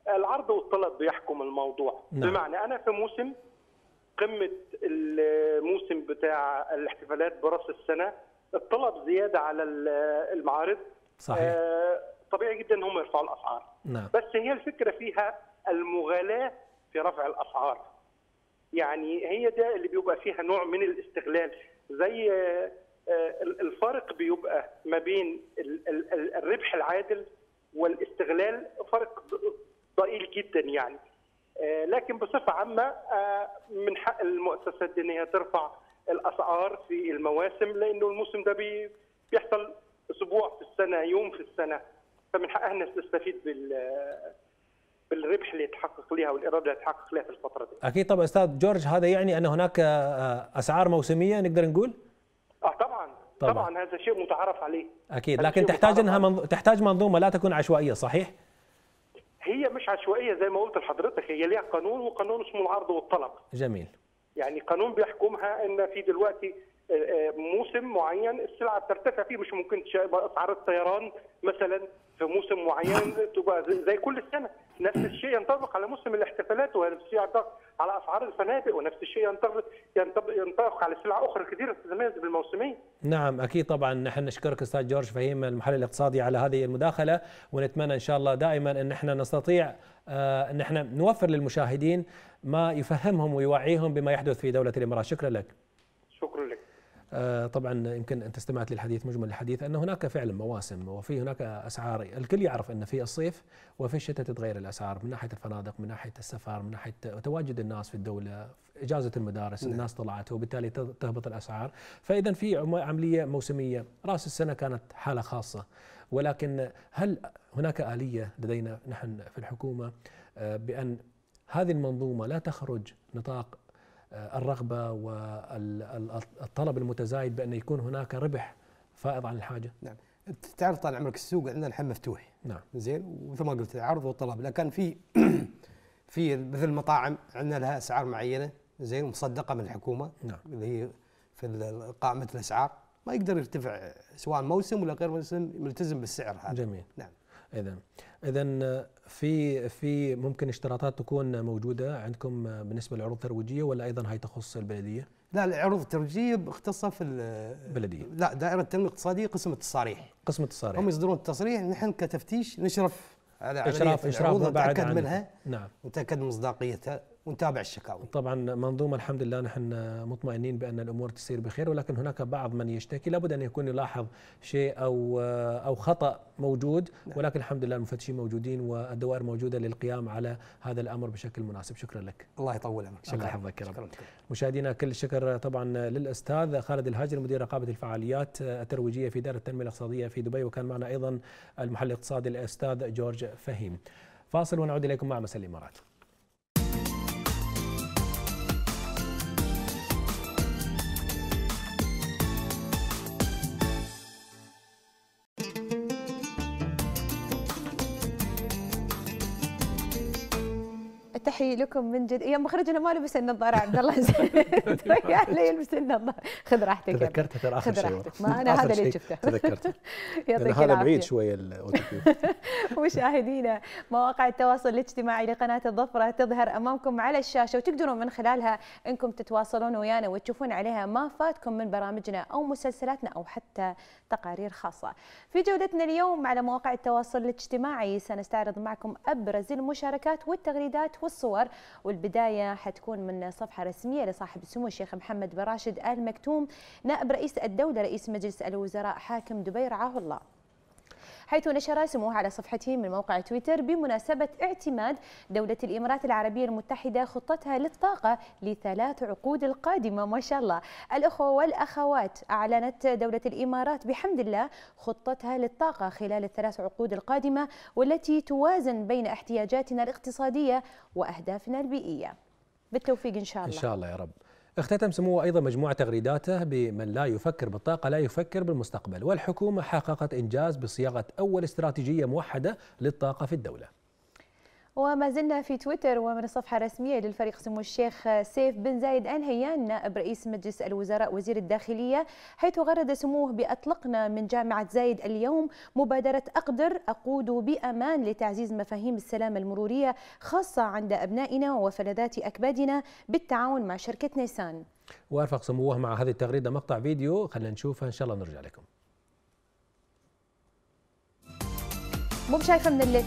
العرض والطلب بيحكم الموضوع. نعم. بمعنى أنا في موسم قمة الموسم بتاع الاحتفالات برأس السنة الطلب زيادة على المعارض صحيح. آه، طبيعي جدا ان هم يرفعوا الأسعار. نعم. بس هي الفكرة فيها المغالاة في رفع الأسعار. يعني هي ده اللي بيبقى فيها نوع من الاستغلال. زي آه، آه، الفرق بيبقى ما بين الربح العادل والاستغلال فرق ضئيل جدا يعني. آه، لكن بصفة عامة من حق المؤسسات إن هي ترفع الأسعار في المواسم لأنه الموسم ده بيحصل أسبوع في السنة يوم في السنة. فمن حقها إنها تستفيد بالربح اللي يتحقق لها والايراد اللي يتحقق لها في الفترة دي. أكيد طبعا أستاذ جورج هذا يعني أن هناك آه، أسعار موسمية نقدر نقول؟ آه طبعا طبعا, طبعا هذا شيء متعارف عليه. أكيد لكن تحتاج أنها منظ... تحتاج منظومة لا تكون عشوائية صحيح؟ هي مش عشوائية زي ما قلت لحضرتك هي ليها قانون وقانون اسمه العرض والطلب. جميل. يعني قانون بيحكمها إن في دلوقتي آه، آه، موسم معين السلعة بترتفع فيه مش ممكن اسعار الطيران مثلا في موسم معين تبقى زي كل سنه نفس الشيء ينطبق على موسم الاحتفالات ونفس الشيء ينطبق على أسعار الفنادق ونفس الشيء ينطبق ينطبق على سلع أخرى كثيرة تتميز بالموسميه. نعم أكيد طبعا نحن نشكرك أستاذ جورج فهيم المحلل الاقتصادي على هذه المداخلة ونتمنى إن شاء الله دائما إن إحنا نستطيع آه، إن إحنا نوفر للمشاهدين ما يفهمهم ويوعيهم بما يحدث في دولة الإمارات شكرا لك. شكرا لك. آه، طبعا يمكن انت استمعت للحديث مجمل الحديث أن هناك فعلا مواسم وفي هناك أسعار الكل يعرف أن في الصيف وفي الشتاء تتغير الأسعار من ناحية الفنادق من ناحية السفر من ناحية تواجد الناس في الدولة إجازة المدارس نعم. الناس طلعت وبالتالي تهبط الأسعار فاذا في عملية موسمية رأس السنة كانت حالة خاصة ولكن هل هناك آلية لدينا نحن في الحكومة آه، بأن هذه المنظومة لا تخرج نطاق الرغبة والطلب المتزايد بأن يكون هناك ربح فائض عن الحاجة. نعم. تعرف طال عمرك السوق عندنا الحين مفتوح. نعم. زين ومثل ما قلت العرض والطلب. لكن في في مثل المطاعم عندنا لها أسعار معينة زين مصدقة من الحكومة. نعم. اللي هي في قائمة الأسعار. ما يقدر يرتفع سواء موسم ولا غير موسم ملتزم بالسعر هذا. جميل. نعم. اذا اذا في في ممكن اشتراطات تكون موجودة عندكم بالنسبة للعروض الترويجية ولا أيضا هي تخص البلدية؟ لا العروض الترويجية مختصه في البلديه لا دائرة التنميه الاقتصادية قسم التصاريح. قسم التصاريح. هم يصدرون التصريح نحن كتفتيش نشرف على اشراف إشراف نتأكد منها نعم. ونتاكد من مصداقيتها. ونتابع الشكاوي. طبعا منظومة الحمد لله نحن مطمئنين بأن الأمور تسير بخير ولكن هناك بعض من يشتكي لابد أن يكون يلاحظ شيء أو أو خطأ موجود نعم. ولكن الحمد لله المفتشين موجودين والدوائر موجودة للقيام على هذا الأمر بشكل مناسب. شكرا لك. الله يطول عمرك. الله يحفظك. يا رب. مشاهدينا كل الشكر طبعا للأستاذ خالد الهاجر مدير رقابة الفعاليات الترويجية في دار التنمية الاقتصادية في دبي وكان معنا أيضا المحلل الاقتصادي الأستاذ جورج فهيم. فاصل ونعود إليكم مع مساء الإمارات. تحيه لكم من جد يا مخرجنا ما لبس النظارة عبد الله. لا يلبس النظارة. خذ راحتك تذكرتها ترى آخر شيء ما أنا هذا اللي شفته. تذكرته. يعطيك هذا بعيد شوية مشاهدينا مواقع التواصل الاجتماعي لقناة الظفرة تظهر أمامكم على الشاشة وتقدرون من خلالها إنكم تتواصلون ويانا وتشوفون عليها ما فاتكم من برامجنا أو مسلسلاتنا أو حتى تقارير خاصة. في جولتنا اليوم على مواقع التواصل الاجتماعي سنستعرض معكم أبرز المشاركات والتغريدات والصور والبداية حتكون من صفحة رسمية لصاحب السمو الشيخ محمد بن راشد آل مكتوم نائب رئيس الدولة رئيس مجلس الوزراء حاكم دبي رعاه الله. حيث نشر سموه على صفحته من موقع تويتر بمناسبة اعتماد دولة الإمارات العربية المتحدة خطتها للطاقة لثلاث عقود القادمة ما شاء الله. الأخوة والأخوات أعلنت دولة الإمارات بحمد الله خطتها للطاقة خلال الثلاث عقود القادمة والتي توازن بين احتياجاتنا الاقتصادية وأهدافنا البيئية. بالتوفيق إن شاء الله. إن شاء الله يا رب. اختتم سموه أيضا مجموعة تغريداته بمن لا يفكر بالطاقة لا يفكر بالمستقبل والحكومة حققت إنجاز بصياغة أول استراتيجية موحدة للطاقة في الدولة. وما زلنا في تويتر ومن الصفحة الرسمية للفريق سمو الشيخ سيف بن زايد آل نهيان نائب رئيس مجلس الوزراء وزير الداخلية حيث غرد سموه بأطلقنا من جامعة زايد اليوم مبادرة أقدر أقود بأمان لتعزيز مفاهيم السلامة المرورية خاصة عند أبنائنا وفلذات أكبادنا بالتعاون مع شركة نيسان. وأرفق سموه مع هذه التغريدة مقطع فيديو خلينا نشوفه إن شاء الله نرجع لكم. مو شايفة من الليل.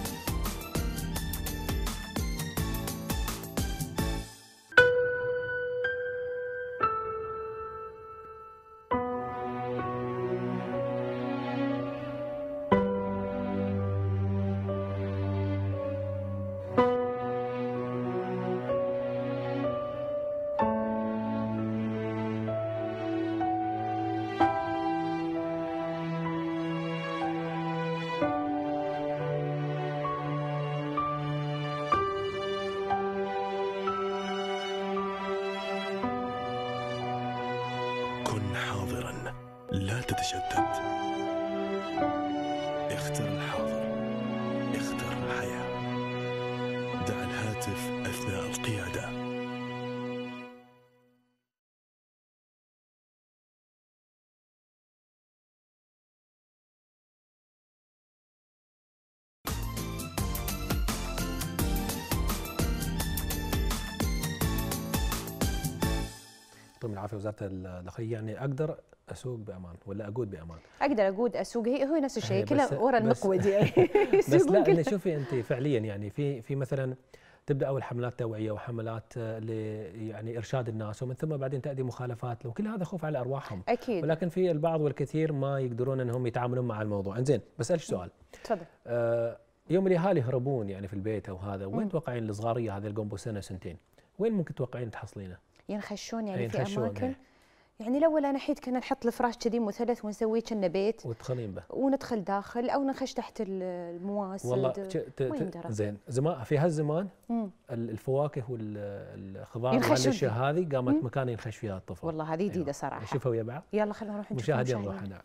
وزاره الداخليه يعني أقدر أسوق بأمان ولا أقود بأمان. أقدر أقود أسوق. هي هو نفس الشيء كله ورا المقود. يعني بس لا شوفي أنت فعليا يعني في في مثلا تبدأ أول حملات توعية وحملات ل يعني إرشاد الناس ومن ثم بعدين تأتي مخالفات وكل هذا خوف على أرواحهم. أكيد. ولكن في البعض والكثير ما يقدرون إنهم يتعاملون مع الموضوع. إنزين بسالك سؤال. تفضل. آه يوم الأهالي يهربون يعني في البيت أو هذا وين توقعين الصغارية هذه؟ القوم سنة سنتين. وين ممكن تتوقعين تحصلينه؟ ينخشون يعني في أماكن. هي. يعني الأول أنا حيت كنا نحط الفراش كذي مثلث ونسويه كنا بيت. وتدخلين به. وندخل داخل أو نخش تحت المواسد. والله زين. زمان في هالزمان الفواكه والخضار والأشياء هذه قامت مكان ينخش فيها الطفل. والله هذه جديدة أيوة. صراحة. نشوفها ويا بعض. يلا خلينا نروح نشوف مشاهدين نروح نعم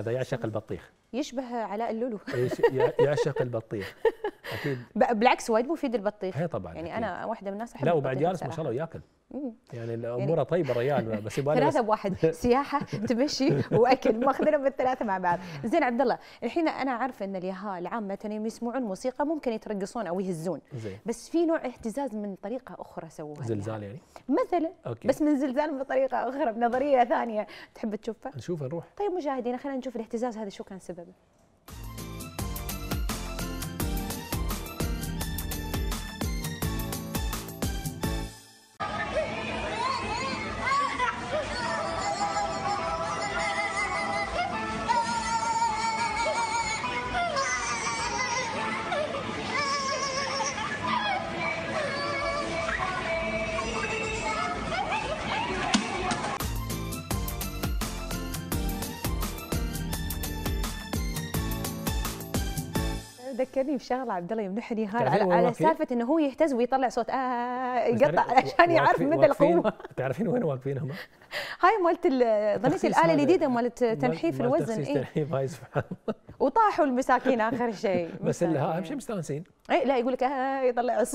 هذا يعشق البطيخ. يشبه علاء اللولو. يعشق البطيخ. أكيد. بالعكس وايد مفيد البطيخ هي طبعا يعني أكيد. أنا واحدة من الناس أحب لا وبعد جالس ما شاء الله وياكل يعني يعني طيبة الرجال بس يبغى ثلاثة بواحد. سياحة تمشي وأكل. ماخذينهم بالثلاثه مع بعض. زين عبد الله الحين أنا عارفه أن اليهال عامة يسمعون موسيقى ممكن يترقصون أو يهزون. زين. بس في نوع اهتزاز من طريقة أخرى سووها زلزال يعني؟ مثلا أوكي. بس من زلزال بطريقه أخرى بنظرية ثانية. تحب تشوفها؟ نشوفها نروح. طيب مشاهدينا خلينا نشوف الاهتزاز هذا شو كان سببه. ذكرني بشغله عبد الله يمنحني هذا على, على سالفة إنه هو يهتز ويطلع صوت آه يقطع عشان يعرف مدى القوة. تعرفين وين واقفين هم؟ هاي مالت ظنيت الآلة الجديدة مالت تنحيف الوزن اي تنحيف هاي سبحان الله. وطاحوا المساكين آخر شيء. بس اهم شيء مستانسين. اي لا يقول لك آه يطلع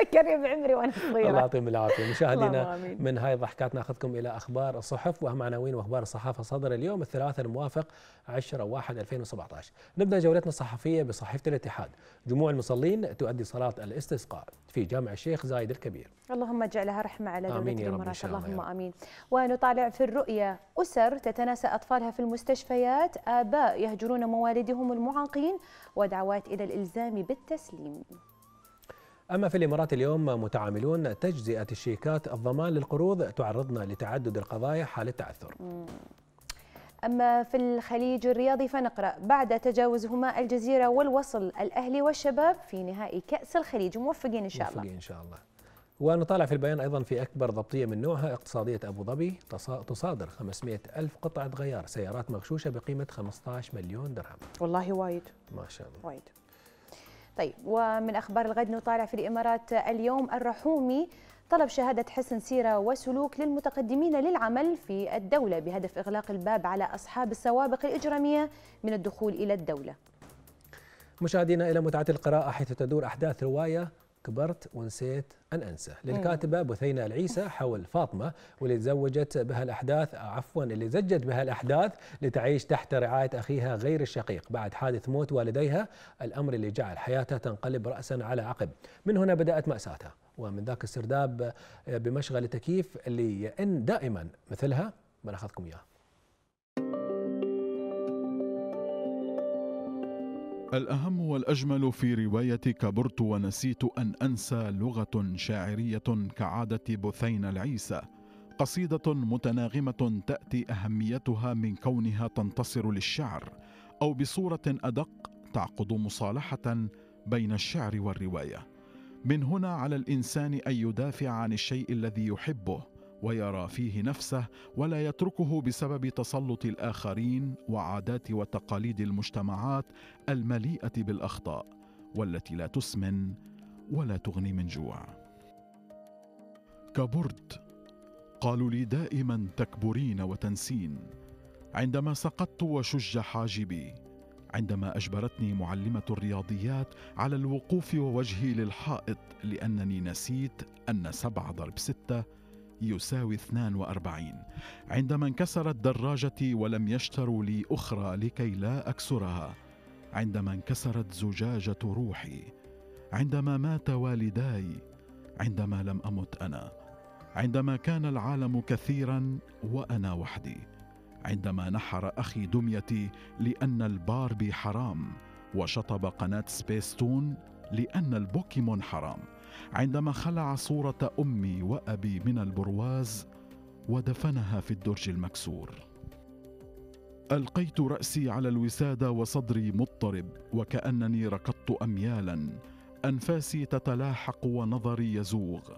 ذكرني بعمري وأنا صغيرة. الله يعطيهم العافية. مشاهدينا من هاي الضحكات ناخذكم إلى أخبار الصحف واهم عناوين وأخبار الصحافة صدر اليوم الثلاثاء الموافق 10 1 2017 نبدأ جولتنا الصحفية بصحيفة الاتحاد. جموع المصلين تؤدي صلاة الاستسقاء. في جامع الشيخ زايد الكبير. اللهم اجعلها رحمة على دوله الامارات اللهم آمين. ونطالع في الرؤيا أسر تتناسى أطفالها في المستشفيات. آباء يهجرون موالدهم المعاقين. ودعوات إلى الإلزام بالتسليم. أما في الإمارات اليوم متعاملون تجزئة الشيكات الضمان للقروض تعرضنا لتعدد القضايا حال التعثر. أما في الخليج الرياضي فنقرأ بعد تجاوزهما الجزيرة والوصل الأهلي والشباب في نهائي كأس الخليج. موفقين إن شاء الله. موفقين إن شاء الله. ونطالع في البيان أيضا في أكبر ضبطية من نوعها اقتصادية أبو ظبي تصادر 500 ألف قطعة غيار سيارات مغشوشة بقيمة 15 مليون درهم. والله وايد. ما شاء الله. وايد. طيب ومن أخبار الغد نطالع في الإمارات اليوم الرحومي. طلب شهادة حسن سيرة وسلوك للمتقدمين للعمل في الدولة بهدف إغلاق الباب على أصحاب السوابق الإجرامية من الدخول إلى الدولة. مشاهدينا إلى متعة القراءة حيث تدور أحداث رواية كبرت ونسيت أن أنسى. للكاتبة بثينة العيسى حول فاطمة واللي تزوجت بها الأحداث عفوا اللي زجت بها الأحداث لتعيش تحت رعاية أخيها غير الشقيق. بعد حادث موت والديها الأمر اللي جعل حياتها تنقلب رأسا على عقب. من هنا بدأت مأساتها. ومن ذاك السرداب بمشغل التكييف اللي يئن دائما مثلها بناخذكم إياه الأهم والأجمل في رواية كبرت ونسيت أن أنسى لغة شاعرية كعادة بثين العيسى. قصيدة متناغمة تأتي أهميتها من كونها تنتصر للشعر أو بصورة أدق تعقد مصالحة بين الشعر والرواية. من هنا على الإنسان أن يدافع عن الشيء الذي يحبه ويرى فيه نفسه ولا يتركه بسبب تسلط الآخرين وعادات وتقاليد المجتمعات المليئة بالأخطاء والتي لا تسمن ولا تغني من جوع. كبرت قالوا لي دائما تكبرين وتنسين. عندما سقطت وشج حاجبي عندما أجبرتني معلمة الرياضيات على الوقوف ووجهي للحائط لأنني نسيت أن سبعه ضرب ستة يساوي 42 عندما انكسرت دراجتي ولم يشتروا لي أخرى لكي لا أكسرها. عندما انكسرت زجاجة روحي. عندما مات والداي. عندما لم أمت أنا. عندما كان العالم كثيرا وأنا وحدي. عندما نحر أخي دميتي لأن الباربي حرام وشطب قناة سبيستون لأن البوكيمون حرام عندما خلع صورة أمي وأبي من البرواز ودفنها في الدرج المكسور. ألقيت رأسي على الوسادة وصدري مضطرب وكأنني ركضت أميالا، أنفاسي تتلاحق ونظري يزوغ.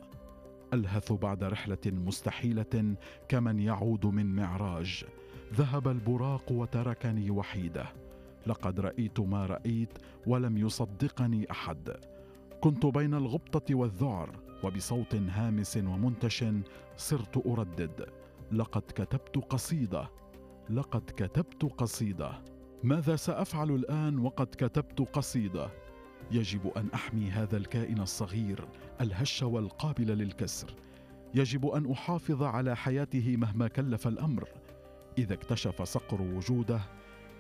ألهث بعد رحلة مستحيلة كمن يعود من معراج. ذهب البراق وتركني وحيده. لقد رأيت ما رأيت ولم يصدقني أحد. كنت بين الغبطة والذعر وبصوت هامس ومنتش صرت أردد. لقد كتبت قصيدة. لقد كتبت قصيدة. ماذا سأفعل الآن وقد كتبت قصيدة؟ يجب أن أحمي هذا الكائن الصغير الهش والقابل للكسر. يجب أن أحافظ على حياته مهما كلف الأمر. إذا اكتشف صقر وجوده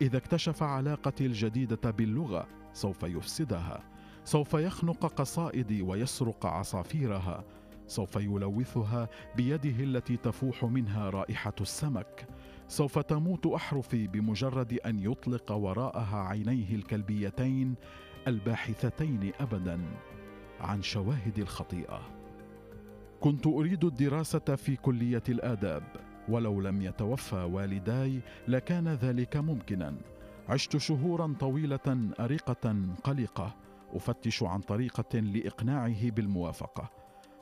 إذا اكتشف علاقتي الجديدة باللغة سوف يفسدها سوف يخنق قصائدي ويسرق عصافيرها سوف يلوثها بيده التي تفوح منها رائحة السمك سوف تموت أحرفي بمجرد أن يطلق وراءها عينيه الكلبيتين الباحثتين ابدا عن شواهد الخطيئة. كنت أريد الدراسة في كلية الآداب. ولو لم يتوفى والداي لكان ذلك ممكنا. عشت شهورا طويلة ارقه قلقة أفتش عن طريقة لإقناعه بالموافقة.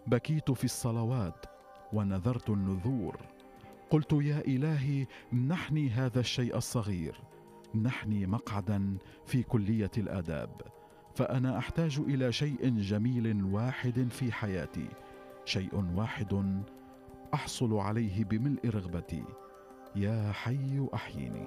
بكيت في الصلوات ونذرت النذور. قلت يا إلهي امنحني هذا الشيء الصغير. امنحني مقعدا في كلية الآداب. فأنا أحتاج إلى شيء جميل واحد في حياتي. شيء واحد أحصل عليه بملء رغبتي. يا حي أحيني.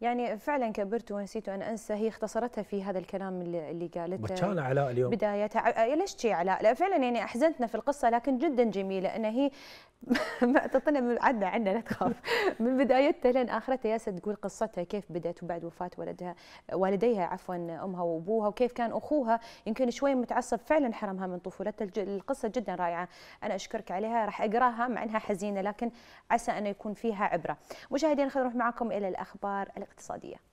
يعني فعلا كبرت ونسيت أن أنسى. هي اختصرتها في هذا الكلام اللي, اللي قالته. بتشان علاء اليوم. بدايتها ليش شي علاء؟ لا فعلا يعني أحزنتنا في القصة لكن جدا جميلة. إن هي ما تطلع عنا عنا لا تخاف. من بدايتها لين آخرتها ياسر تقول قصتها كيف بدأت وبعد وفاة ولدها والديها عفوا أمها وأبوها وكيف كان أخوها يمكن شوي متعصب. فعلا حرمها من طفولتها. القصة جدا رائعة. أنا أشكرك عليها. راح أقراها مع إنها حزينة لكن عسى أن يكون فيها عبرة. مشاهدينا خلينا نروح معكم إلى الأخبار الاقتصادية.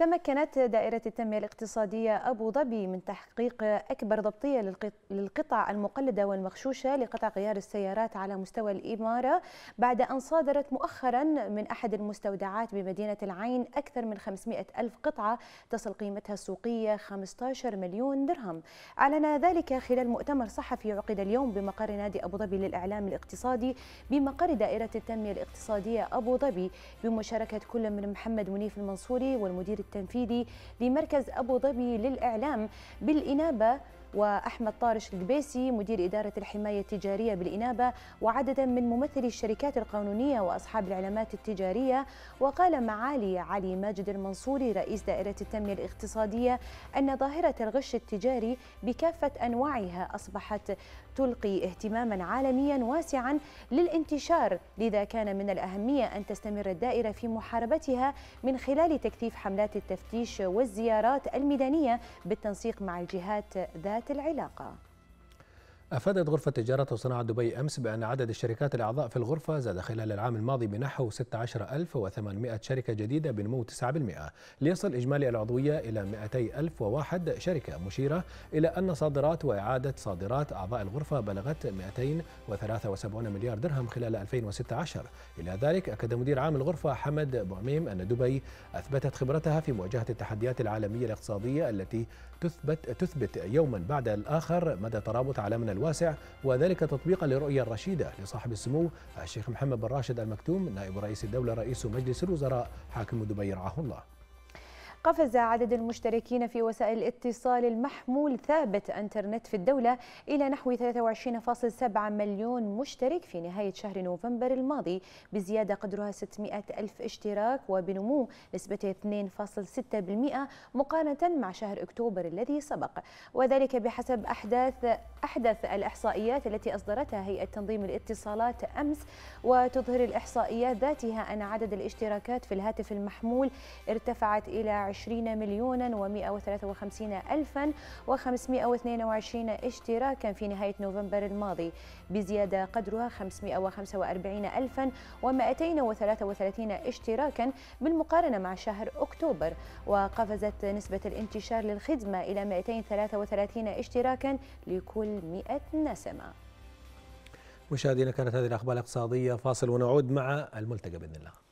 تمكنت دائرة التنمية الاقتصادية أبو ظبي من تحقيق أكبر ضبطية للقطع المقلدة والمغشوشة لقطع غيار السيارات على مستوى الإمارة بعد أن صادرت مؤخرا من أحد المستودعات بمدينة العين أكثر من 500 ألف قطعة تصل قيمتها السوقية 15 مليون درهم. أعلن ذلك خلال مؤتمر صحفي عقد اليوم بمقر نادي أبو ظبي للإعلام الاقتصادي بمقر دائرة التنمية الاقتصادية أبو ظبي بمشاركة كل من محمد منيف المنصوري والمدير التنفيذي لمركز أبو ظبي للإعلام بالإنابة وأحمد طارش القبيسي مدير إدارة الحماية التجارية بالإنابة وعددا من ممثلي الشركات القانونية وأصحاب العلامات التجارية. وقال معالي علي ماجد المنصوري رئيس دائرة التنمية الاقتصادية أن ظاهرة الغش التجاري بكافة أنواعها أصبحت تلقي اهتماما عالميا واسعا للانتشار. لذا كان من الأهمية أن تستمر الدائرة في محاربتها من خلال تكثيف حملات التفتيش والزيارات الميدانية بالتنسيق مع الجهات ذات العلاقة. أفادت غرفة تجارة وصناعة دبي أمس بأن عدد الشركات الأعضاء في الغرفة زاد خلال العام الماضي بنحو 16800 شركة جديدة بنمو 9% ليصل إجمالي العضوية إلى 200001 شركة مشيرة إلى أن صادرات وإعادة صادرات أعضاء الغرفة بلغت 273 مليار درهم خلال 2016 إلى ذلك أكد مدير عام الغرفة حمد بوعميم أن دبي أثبتت خبرتها في مواجهة التحديات العالمية الاقتصادية التي تثبت تثبت يوما بعد الآخر مدى ترابط عالمنا الواسع وذلك تطبيقا للرؤية الرشيدة لصاحب السمو الشيخ محمد بن راشد المكتوم نائب رئيس الدولة رئيس مجلس الوزراء حاكم دبي رعاه الله. قفز عدد المشتركين في وسائل الاتصال المحمول ثابت انترنت في الدولة إلى نحو 23.7 مليون مشترك في نهاية شهر نوفمبر الماضي بزيادة قدرها 600 ألف اشتراك وبنمو نسبة 2.6% مقارنة مع شهر أكتوبر الذي سبق. وذلك بحسب أحداث أحدث الإحصائيات التي أصدرتها هيئة تنظيم الاتصالات أمس وتظهر الإحصائيات ذاتها أن عدد الاشتراكات في الهاتف المحمول ارتفعت إلى 20 مليون و153 ألفا و522 اشتراكا في نهاية نوفمبر الماضي بزيادة قدرها 545 ألفا و233 اشتراكا بالمقارنة مع شهر أكتوبر. وقفزت نسبة الانتشار للخدمة إلى 233 اشتراكا لكل 100 نسمة. مشاهدينا كانت هذه الأخبار الاقتصادية فاصل ونعود مع الملتقى بإذن الله.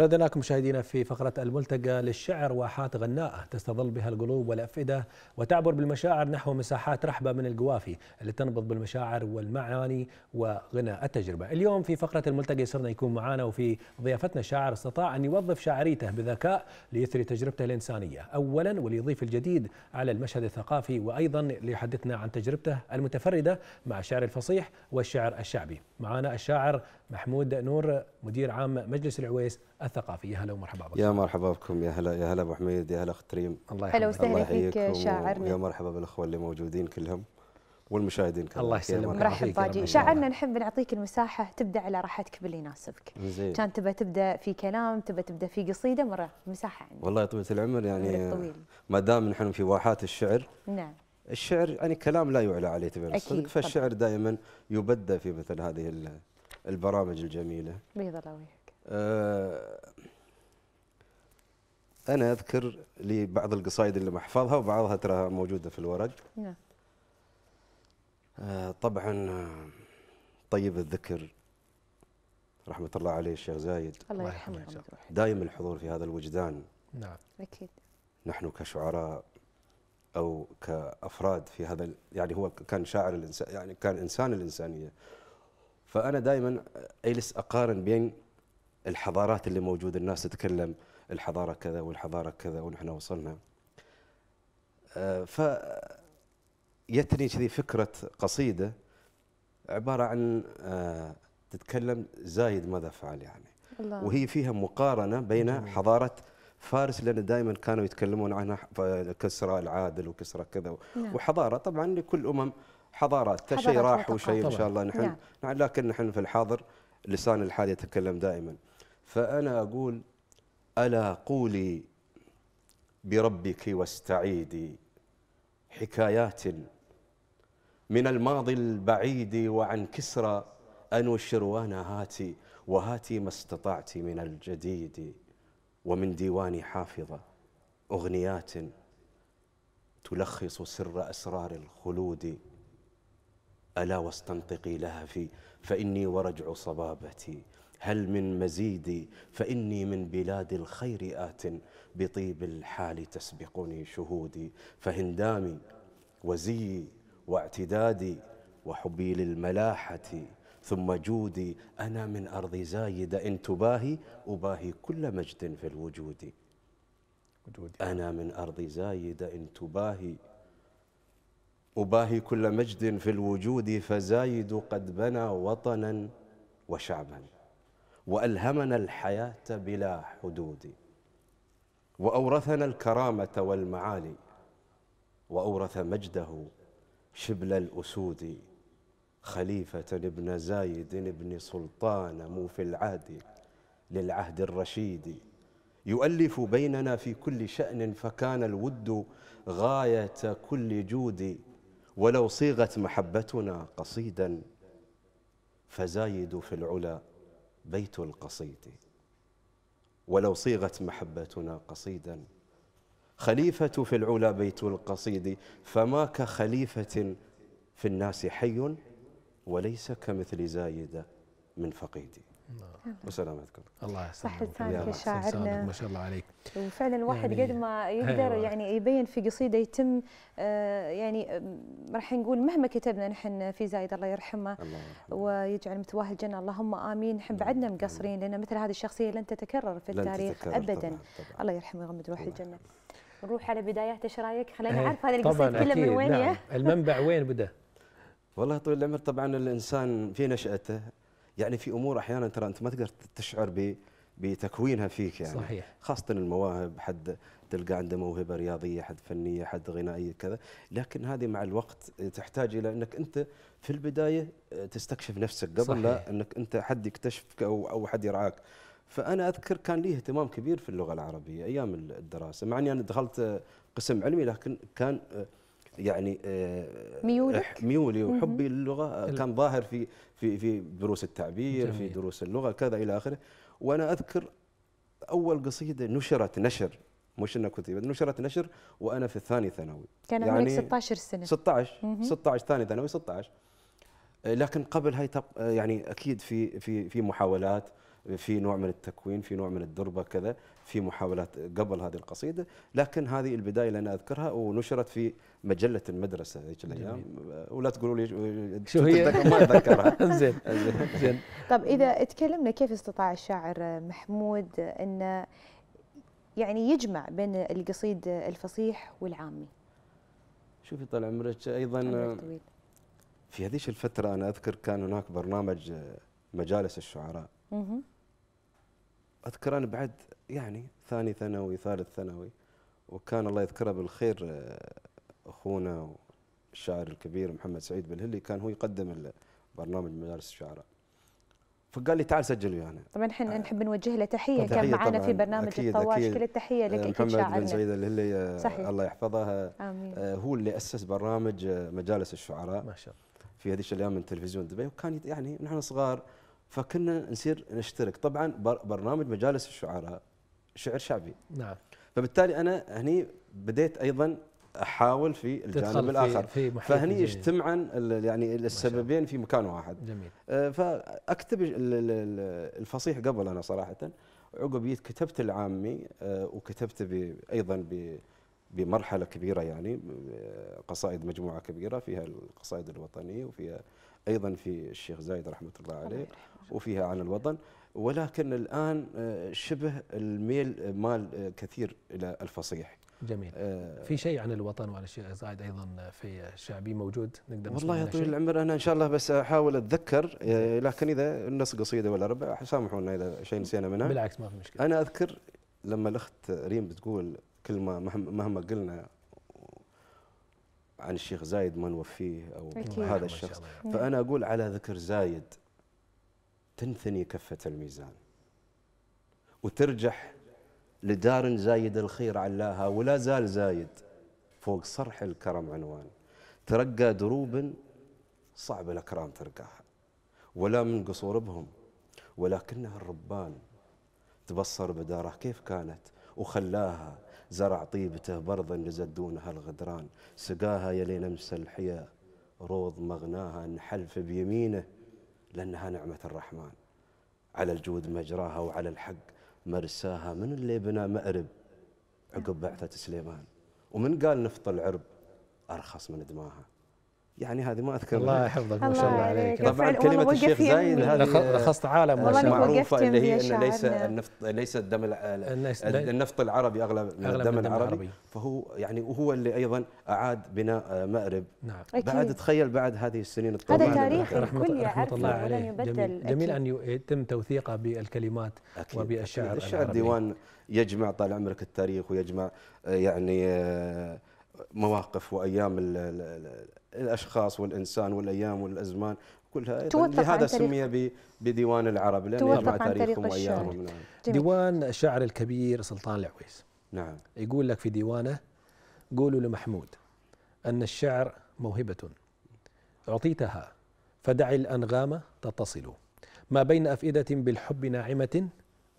ردناكم مشاهدينا في فقرة الملتقى للشعر واحات غناءة تستظل بها القلوب والأفئدة وتعبر بالمشاعر نحو مساحات رحبة من القوافي اللي تنبض بالمشاعر والمعاني وغنى التجربة. اليوم في فقرة الملتقى صرنا يكون معنا وفي ضيافتنا شاعر استطاع أن يوظف شاعريته بذكاء ليثري تجربته الإنسانية أولا وليضيف الجديد على المشهد الثقافي وأيضا ليحدثنا عن تجربته المتفردة مع الشعر الفصيح والشعر الشعبي. معنا الشاعر محمود نور مدير عام مجلس العويس الثقافي. يا هلا ومرحبا بكم يا مرحبا بكم يا هلا يا هلا أبو حميد يا هلا اخ تريم الله يحييك هلا وسهلا فيك شاعرنا. يا مرحبا بالأخوة اللي موجودين كلهم والمشاهدين كلهم الله يسلمك. مرحبا. باجي شاعرنا نحب نعطيك المساحة تبدأ على راحتك باللي يناسبك. زين. كان تبى تبدأ في كلام تبى تبدأ في قصيدة مرة مساحة عندك. والله طويلة العمر يعني ما دام نحن في واحات الشعر نعم. الشعر يعني كلام لا يعلى عليه تبين الصدق فالشعر دائما يبدى في مثل هذه البرامج الجميلة. بيض الله وجهك أه أنا أذكر لي بعض القصائد اللي محفظها وبعضها ترى موجودة في الورق. نعم. آه طبعا آه، طيب الذكر رحمة الله عليه الشيخ زايد. الله يرحمه دائم الحضور في هذا الوجدان. نعم. أكيد. نحن كشعراء أو كأفراد في هذا يعني هو كان شاعر الانسان يعني كان إنسان الإنسانية. فأنا دائما أجلس أقارن بين الحضارات اللي موجودة الناس تتكلم الحضارة كذا والحضارة كذا ونحن وصلنا آه، ف يتني كذي فكرة قصيدة عبارة عن آه، تتكلم زايد ماذا فعل يعني الله. وهي فيها مقارنة بين حضارة فارس لأن دائما كانوا يتكلمون عنها كسرى العادل وكسرى كذا نعم. وحضارة طبعا لكل أمم حضارات شيء راح وشيء إن شاء الله نحن نعم. نعم. لكن نحن في الحاضر لسان الحال يتكلم دائما فأنا أقول ألا قولي بربك واستعيدي حكايات من الماضي البعيد وعن كسرى أنو الشروان هاتي وهاتي ما استطعت من الجديد ومن ديوان حافظة أغنيات تلخص سر أسرار الخلود ألا واستنطقي لهفي فإني ورجع صبابتي. هل من مزيد فإني من بلاد الخير آت بطيب الحال تسبقني شهودي. فهندامي وزيي واعتدادي وحبي للملاحة. ثم جودي أنا من أرض زايدة إن تباهي أباهي كل مجد في الوجود. أنا من أرض زايدة إن تباهي أباهي كل مجد في الوجود فزايد قد بنى وطنا وشعبا وألهمنا الحياة بلا حدود وأورثنا الكرامة والمعالي وأورث مجده شبل الأسود خليفة ابن زايد ابن سلطان مو في العهد للعهد الرشيد. يؤلف بيننا في كل شأن فكان الود غاية كل جود. ولو صيغت محبتنا قصيدا فزايد في العلا بيت القصيد ولو صيغت محبتنا قصيدا خليفة في العلا بيت القصيد فما كخليفة في الناس حي وليس كمثل زايدة من فقيدي نعم. وسلامتكم. الله يسلمك. صح لسانك شاعرنا ما شاء الله عليك. وفعلا الواحد يعني قد ما يقدر يعني يبين في قصيدة يتم آه يعني راح نقول مهما كتبنا نحن في زايد الله يرحمه. ويجعل متواهل الجنة. اللهم آمين. نحن نعم. بعدنا مقصرين لأن مثل هذه الشخصية لن تتكرر في التاريخ ابدا طبعًا. طبعًا. الله يرحمه ويغمد روح الجنة. نروح على بدايات إيش رأيك؟ خلينا نعرف هذه القصيدة كلها من وين نعم. المنبع وين بدأ؟ والله طويل العمر طبعا الإنسان في نشأته. يعني في أمور أحيانا ترى أنت ما تقدر تشعر بتكوينها فيك يعني. صحيح. خاصة المواهب حد تلقى عنده موهبة رياضية حد فنية حد غنائية كذا. لكن هذه مع الوقت تحتاج إلى إنك أنت في البداية تستكشف نفسك قبل صحيح. لا إنك أنت حد يكتشفك أو أو حد يرعاك فأنا أذكر كان لي اهتمام كبير في اللغة العربية أيام الدراسة مع إني أنا دخلت قسم علمي لكن كان يعني آه، ميولك؟ ميولي وحبي للغة كان ظاهر في في في دروس التعبير جميل. في دروس اللغة كذا إلى آخره. وأنا أذكر أول قصيدة نشرت نشر مش إنها كتبت نشرت نشر وأنا في الثاني ثانوي. كان عمرك يعني 16 سنة. 16 16 ثاني ثانوي 16 لكن قبل هاي يعني أكيد في في في محاولات. في نوع من التكوين في نوع من الدربة كذا في محاولات قبل هذه القصيدة. لكن هذه البداية اللي أنا أذكرها ونشرت في مجلة المدرسة ذيك الأيام. ولا تقولوا لي شو هي؟ ما أتذكرها. زين. زين. طب إذا تكلمنا كيف استطاع الشاعر محمود أن يعني يجمع بين القصيد الفصيح والعامي؟ شوفي طال عمرك أيضا في هذيك الفترة أنا أذكر كان هناك برنامج مجالس الشعراء. اذكر أنا بعد يعني ثاني ثانوي ثالث ثانوي وكان الله يذكره بالخير آه، أخونا الشاعر الكبير محمد سعيد بالهلي كان هو يقدم برنامج مدارس الشعراء. فقال لي تعال سجل ويانا طبعا إحنا نحب نوجه له تحية كان معنا في برنامج أكيد الطواش كل التحية لك انت محمد بن سعيد الهلي آه، صحيح. الله يحفظه آمين. آه، هو اللي أسس برنامج مجالس الشعراء ما شاء الله. في هذيك الأيام من تلفزيون دبي وكان يعني نحن صغار فكنا نصير نشترك. طبعا برنامج مجالس الشعراء شعر شعبي. نعم. فبالتالي أنا هني بديت أيضا أحاول في الجانب الآخر. في فهني اجتمعا يعني السببين في مكان واحد. جميل. آه، فاكتب الفصيح قبل أنا صراحة عقب كتبت العامي آه، وكتبت أيضا بمرحلة كبيرة يعني قصائد مجموعة كبيرة فيها القصائد الوطنية وفيها أيضا في الشيخ زايد رحمة الله عليه. وفيها عن الوطن ولكن الآن آه، شبه الميل مال كثير إلى الفصيح جميل. آه في شيء عن الوطن وعن الشيخ زايد أيضا في الشعبي موجود؟ نقدر والله يا طويل العمر أنا إن شاء الله بس أحاول أتذكر آه، لكن إذا النص قصيدة ولا ربع سامحونا إذا شيء نسينا منها. بالعكس ما في مشكلة. أنا أذكر لما الأخت ريم بتقول كلمة مهما قلنا عن الشيخ زايد ما نوفيه أو أكيد. هذا الشخص. فأنا أقول على ذكر زايد. تنثني كفة الميزان. وترجح لدار زايد الخير علاها ولا زال زايد فوق صرح الكرم عنوان. ترقى دروب صعب الأكرام ترقاها. ولا من قصور بهم ولكنها الربان تبصر بداره كيف كانت وخلاها زرع طيبته برضا لزدونها الغدران. سقاها يلي نمس الحيا روض مغناها نحلف بيمينه. لأنها نعمة الرحمن. على الجود مجراها وعلى الحق مرساها. من اللي بنى مأرب؟ عقب بعثة سليمان. ومن قال نفط العرب؟ أرخص من دماها. يعني هذه ما اذكر الله يحفظك ما شاء الله عليك. طبعا كلمة الشيخ زايد هذه لخصت عالم ما شاء معروفه اللي هي إن ليس النفط ليس الدم النفط العربي اغلى من الدم العربي فهو يعني وهو اللي أيضا أعاد بناء مأرب. نعم. بعد تخيل بعد هذه السنين الطويلة. هذا تاريخ الكل يعرفه الله عليه جميل, جميل أن يتم توثيقه بالكلمات وبالشعر الشعر ديوان يجمع طال عمرك التاريخ ويجمع يعني مواقف وأيام الأشخاص والإنسان والأيام والأزمان كلها لهذا سمي بديوان العرب لأنه يجمع تاريخهم وأيامهم. نعم. ديوان الشاعر الكبير سلطان العويس. نعم. يقول لك في ديوانه قولوا لمحمود أن الشعر موهبة. أعطيتها فدع الأنغام تتصل. ما بين أفئدة بالحب ناعمة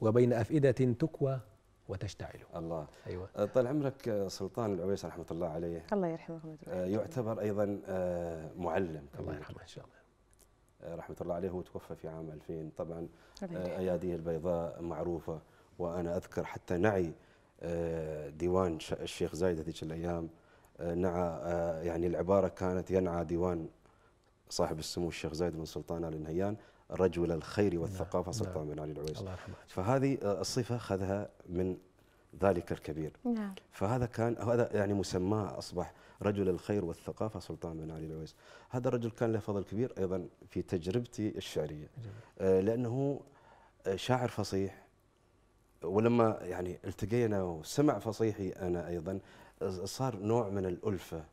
وبين أفئدة تكوى وتشتعل. الله. أيوه. أه، طال عمرك أه، سلطان العويس رحمة الله عليه. الله يرحمه أه، يعتبر أيضا معلم الله يرحمه إن شاء الله. رحمة الله عليه هو توفى في عام 2000 طبعا أياديه البيضاء معروفة. وأنا أذكر حتى نعي ديوان الشيخ زايد هذيك الأيام. نعى يعني العبارة كانت ينعى ديوان صاحب السمو الشيخ زايد بن سلطان آل نهيان. رجل الخير والثقافة نعم. سلطان بن علي العويس. الله يرحمه. فهذه الصفة أخذها من ذلك الكبير. نعم. فهذا كان هذا يعني مسماه أصبح رجل الخير والثقافة سلطان بن علي العويس. هذا الرجل كان له فضل كبير أيضا في تجربتي الشعرية. آه لأنه شاعر فصيح. ولما يعني التقينا وسمع فصيحي أنا أيضا صار نوع من الألفة.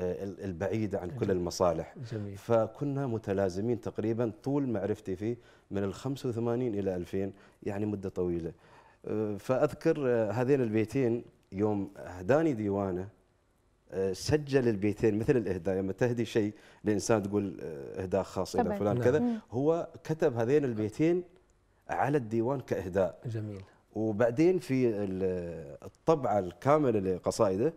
البعيدة عن كل المصالح. جميل. فكنا متلازمين تقريبا طول معرفتي فيه من ال 85 إلى 2000 يعني مدة طويلة. آه، فأذكر آه، هذين البيتين يوم أهداني ديوانه سجل البيتين مثل الإهداء. لما تهدي شيء لإنسان تقول إهداء خاص إلى فلان كذا. نعم. هو كتب هذين البيتين على الديوان كإهداء. جميل. وبعدين في الطبعة الكاملة لقصائده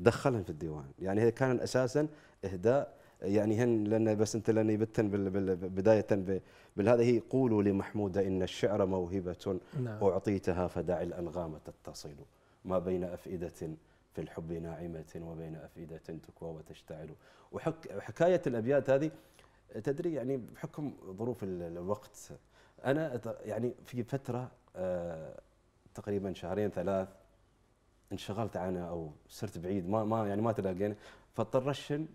دخلهم في الديوان. يعني هي كان أساسا إهداء. يعني هن لأن بس أنت لأن يبتن بداية بالهذا هي قولوا لمحمود إن الشعر موهبة نعم. أعطيتها فدع الأنغام تتصل. ما بين أفئدة في الحب ناعمة وبين أفئدة تكوى وتشتعل. وحك وحكايه الأبيات هذه تدري يعني بحكم ظروف الوقت أنا يعني في فترة آه تقريبا شهرين ثلاث انشغلت عنها أو صرت بعيد ما ما يعني ما تلاقينا فاضطر اشن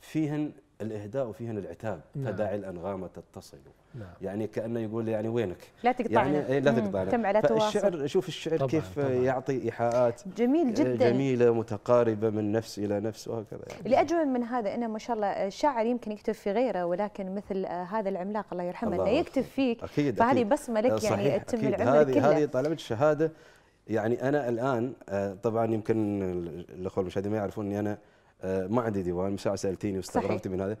فيهن الإهداء وفيهن العتاب نعم. فداعي الأنغام تتصل. نعم. يعني كأنه يقول يعني وينك؟ لا تقطعنا يعني إيه لا تقطعنا تم على فالشعر شوف الشعر طبعًا كيف طبعًا. يعطي إيحاءات. جميل جدا. جميلة متقاربة من نفس إلى نفس وهكذا يعني. اللي اجمل من هذا إنه ما شاء الله الشاعر يمكن يكتب في غيره ولكن مثل هذا العملاق الله يرحمه انه يكتب فيك أكيد فهذه بصمة لك يعني تتم العمر كله هذه طالما الشهادة يعني أنا الآن آه، طبعا يمكن الأخوة المشاهدين ما يعرفون إني أنا آه، ما عندي ديوان مش سألتيني واستغربت من هذا.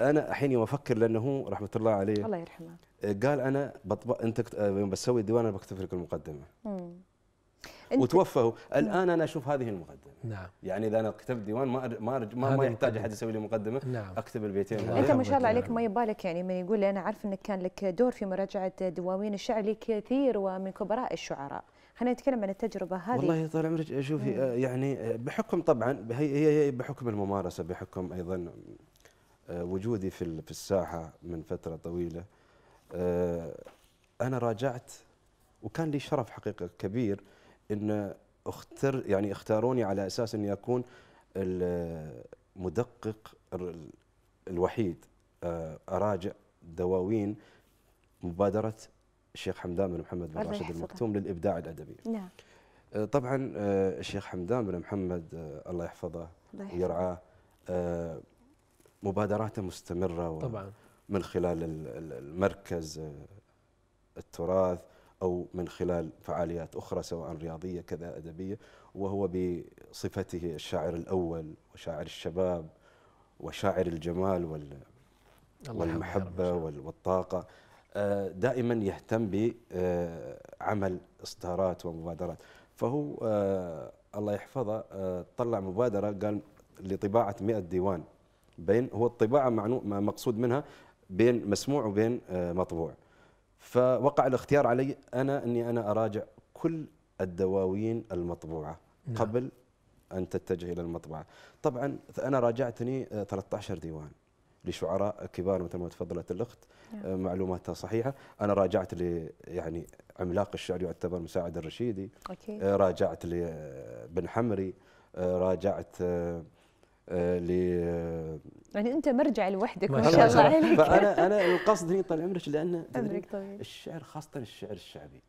أنا الحين يوم أفكر لأنه رحمة الله عليه الله يرحمه. آه، قال أنا بطبق أنت يوم بسوي الديوان أنا بكتب لك المقدمة. وتوفى هو. الآن أنا أشوف هذه المقدمة. نعم. يعني إذا أنا كتبت ديوان ما ما ما, ما يحتاج أحد يسوي لي مقدمة. نعم. أكتب البيتين. أنت ما شاء الله عليك ما يبالك يعني من يقول لي أنا عارف إنك كان لك دور في مراجعة دواوين الشعر لكثير ومن كبراء الشعراء. خلينا نتكلم عن التجربة هذه. والله طال عمرك شوفي يعني بحكم طبعا هي هي بحكم الممارسة بحكم أيضا وجودي في في الساحة من فترة طويلة أنا راجعت وكان لي شرف حقيقه كبير إن أختر يعني اختاروني على أساس إني أكون المدقق الوحيد أراجع دواوين مبادرة الشيخ حمدان بن محمد بن راشد المكتوم للإبداع الأدبي. نعم. طبعا الشيخ حمدان بن محمد الله يحفظه ويرعاه مبادراته مستمرة طبعا. من خلال المركز التراث أو من خلال فعاليات أخرى سواء رياضية كذا أدبية وهو بصفته الشاعر الأول وشاعر الشباب وشاعر الجمال وال والمحبة والطاقة. دائما يهتم بعمل إصدارات ومبادرات. فهو الله يحفظه طلع مبادرة قال لطباعة 100 ديوان. بين هو الطباعة مقصود منها بين مسموع وبين مطبوع. فوقع الاختيار علي أنا إني أنا أراجع كل الدواوين المطبوعة نعم. قبل أن تتجه إلى المطبعة. طبعا أنا راجعتني 13 ديوان. لشعراء كبار مثل ما تفضلت الأخت نعم. معلوماتها صحيحة. أنا راجعت ل يعني عملاق الشعر يعتبر مساعد الرشيدي. أوكي. راجعت لبن حمري. راجعت ل يعني أنت مرجع لوحدك ما شاء الله عليك. فأنا أنا القصد هنا طال عمرك لأن الشعر خاصة الشعر الشعبي.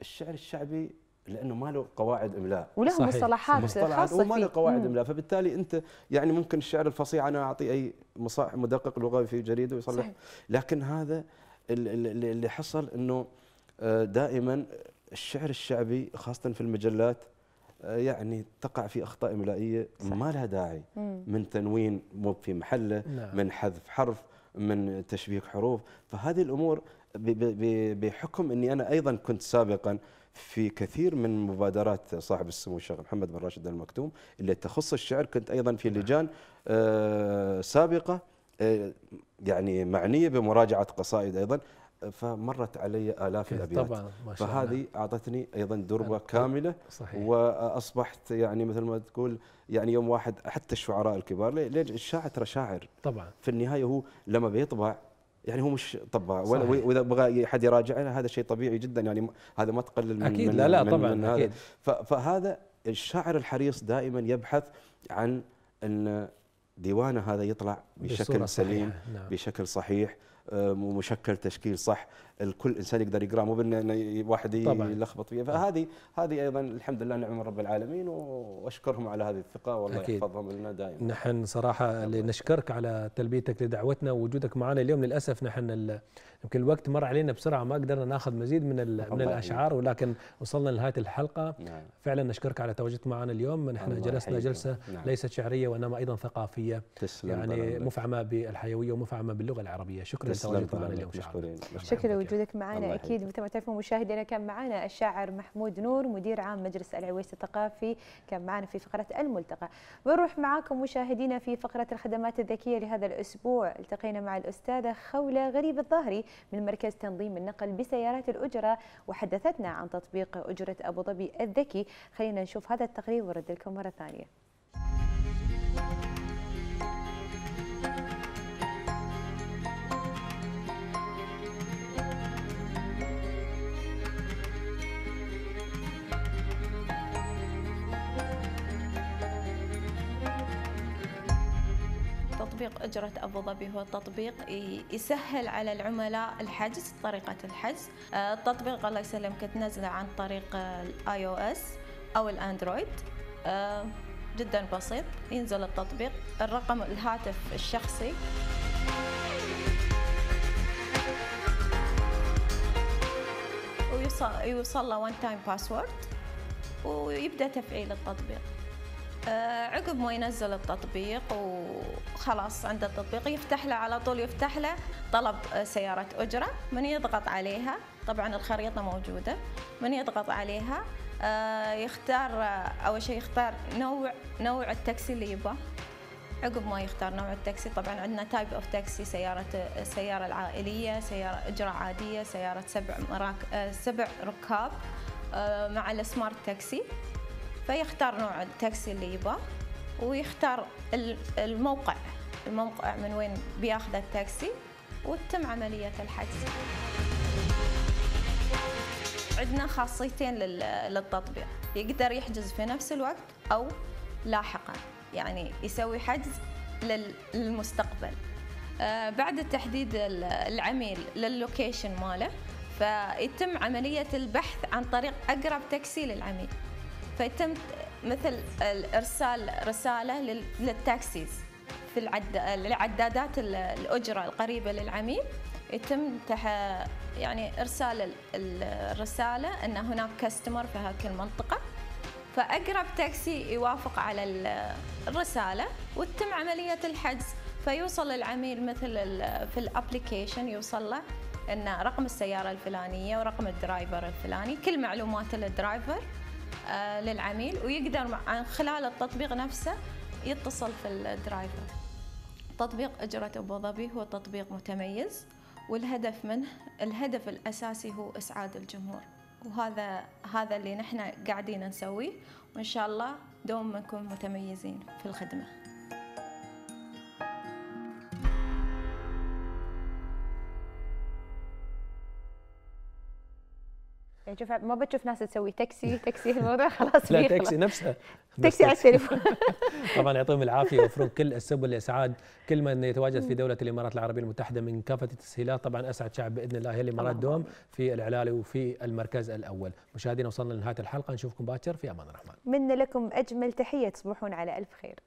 الشعر الشعبي لأنه ما له قواعد إملاء وله مصطلحات مصطلحات وما له قواعد إملاء فبالتالي أنت يعني ممكن الشعر الفصيح أنا أعطي أي مصاح مدقق لغوي في جريدة ويصلح صحيح. لكن هذا اللي حصل إنه دائما الشعر الشعبي خاصة في المجلات يعني تقع في أخطاء إملائية. ما لها داعي. من تنوين مو في محله نعم. من حذف حرف من تشبيك حروف فهذه الأمور بحكم إني أنا أيضا كنت سابقا في كثير من مبادرات صاحب السمو الشيخ محمد بن راشد المكتوم اللي تخص الشعر. كنت أيضا في لجان آه سابقة آه يعني معنية بمراجعة قصائد أيضا. فمرت علي آلاف الأبيات. طبعا ما شاء فهذه الله. أعطتني أيضا دربة كاملة صحيح. وأصبحت يعني مثل ما تقول يعني يوم واحد حتى الشعراء الكبار ليش الشاعر ترى شاعر. طبعا. في النهاية هو لما بيطبع يعني هو مش طباع وإذا بغى حد يراجع هذا شيء طبيعي جدا يعني هذا ما تقلل من أكيد من لا لا من طبعا من أكيد. هذا فهذا الشاعر الحريص دائما يبحث عن أن ديوانه هذا يطلع بشكل سليم نعم. بشكل صحيح مشكل تشكيل صح الكل إنسان يقدر يقراه مو بان واحد يلخبط فيه فهذه هذه أيضا الحمد لله نعم رب العالمين وأشكرهم على هذه الثقة. والله أكيد. يحفظهم لنا دائما. نحن صراحة نشكرك على تلبيتك لدعوتنا ووجودك معنا اليوم. للأسف نحن يمكن الوقت مر علينا بسرعة ما قدرنا ناخذ مزيد من من الأشعار ولكن وصلنا لنهايه الحلقة. نعم. فعلا نشكرك على تواجدك معنا اليوم. نحن جلسنا جلسة نعم. ليست شعرية وإنما أيضا ثقافية. تسلم يعني مفعمة بالحيوية ومفعمة باللغة العربية. شكرا لتواجدك معنا اليوم. شكرا. لوجودك معنا أكيد. مثل ما تعرفون مشاهدينا كان معنا الشاعر محمود نور مدير عام مجلس العويس الثقافي كان معنا في فقرة الملتقى. بنروح معاكم مشاهدينا في فقرة الخدمات الذكية لهذا الأسبوع. التقينا مع الأستاذة خولة غريب الظاهري من مركز تنظيم النقل بسيارات الأجرة وحدثتنا عن تطبيق أجرة أبو ظبي الذكي. خلينا نشوف هذا التقرير ورد لكم مرة ثانية. تطبيق أجرة أبو ظبي هو تطبيق يسهل على العملاء الحجز طريقة الحجز. التطبيق الله يسلمك تنزله عن طريق ال iOS أو ال Android. جدا بسيط ينزل التطبيق. الرقم الهاتف الشخصي. ويوصل يوصل له one time password ويبدأ تفعيل التطبيق. عقب ما ينزل التطبيق وخلاص عند التطبيق يفتح له على طول يفتح له طلب سيارة أجرة من يضغط عليها. طبعا الخريطة موجودة. من يضغط عليها يختار أول شيء يختار نوع نوع التاكسي اللي يبغاه عقب ما يختار نوع التاكسي طبعا عندنا type of taxi سيارة السياره العائلية سيارة أجرة عادية سيارة سبع مراك سبع ركاب مع ال smart taxi فيختار نوع التاكسي اللي يبغاه ويختار الموقع. الموقع من وين بياخذ التاكسي وتتم عملية الحجز. عندنا خاصيتين للتطبيق يقدر يحجز في نفس الوقت أو لاحقا يعني يسوي حجز للمستقبل. آه، بعد تحديد العميل للوكيشن ماله فيتم عملية البحث عن طريق أقرب تاكسي للعميل. فيتم مثل ارسال رسالة لل taxis في العد... العدادات الأجرة القريبة للعميل. يتم تح... يعني إرسال الرسالة أن هناك customer في هذه المنطقة فأقرب تاكسي يوافق على الرساله وتتم عملية الحجز. فيوصل العميل مثل في ال application يوصل له أن رقم السيارة الفلانية ورقم ال driver الفلاني كل معلومات ال driver للعميل ويقدر عن خلال التطبيق نفسه يتصل في ال driver. تطبيق أجرة أبو ظبي هو تطبيق متميز والهدف منه الهدف الأساسي هو إسعاد الجمهور. وهذا هذا اللي نحن قاعدين نسويه وإن شاء الله دوم نكون متميزين في الخدمة. يعني شوف ما بتشوف ناس تسوي تاكسي تاكسي الموضوع خلاص لا تاكسي نفسها. تاكسي على التليفون. طبعا يعطيهم العافية ويوفرون كل السبل لاسعاد كل من يتواجد في دولة الإمارات العربية المتحدة من كافة التسهيلات طبعا أسعد شعب بإذن الله هي الامارات دوم في العلالي وفي المركز الأول. مشاهدينا وصلنا لنهاية الحلقة. نشوفكم باكر في أمان الرحمن. منا لكم أجمل تحية تصبحون على ألف خير.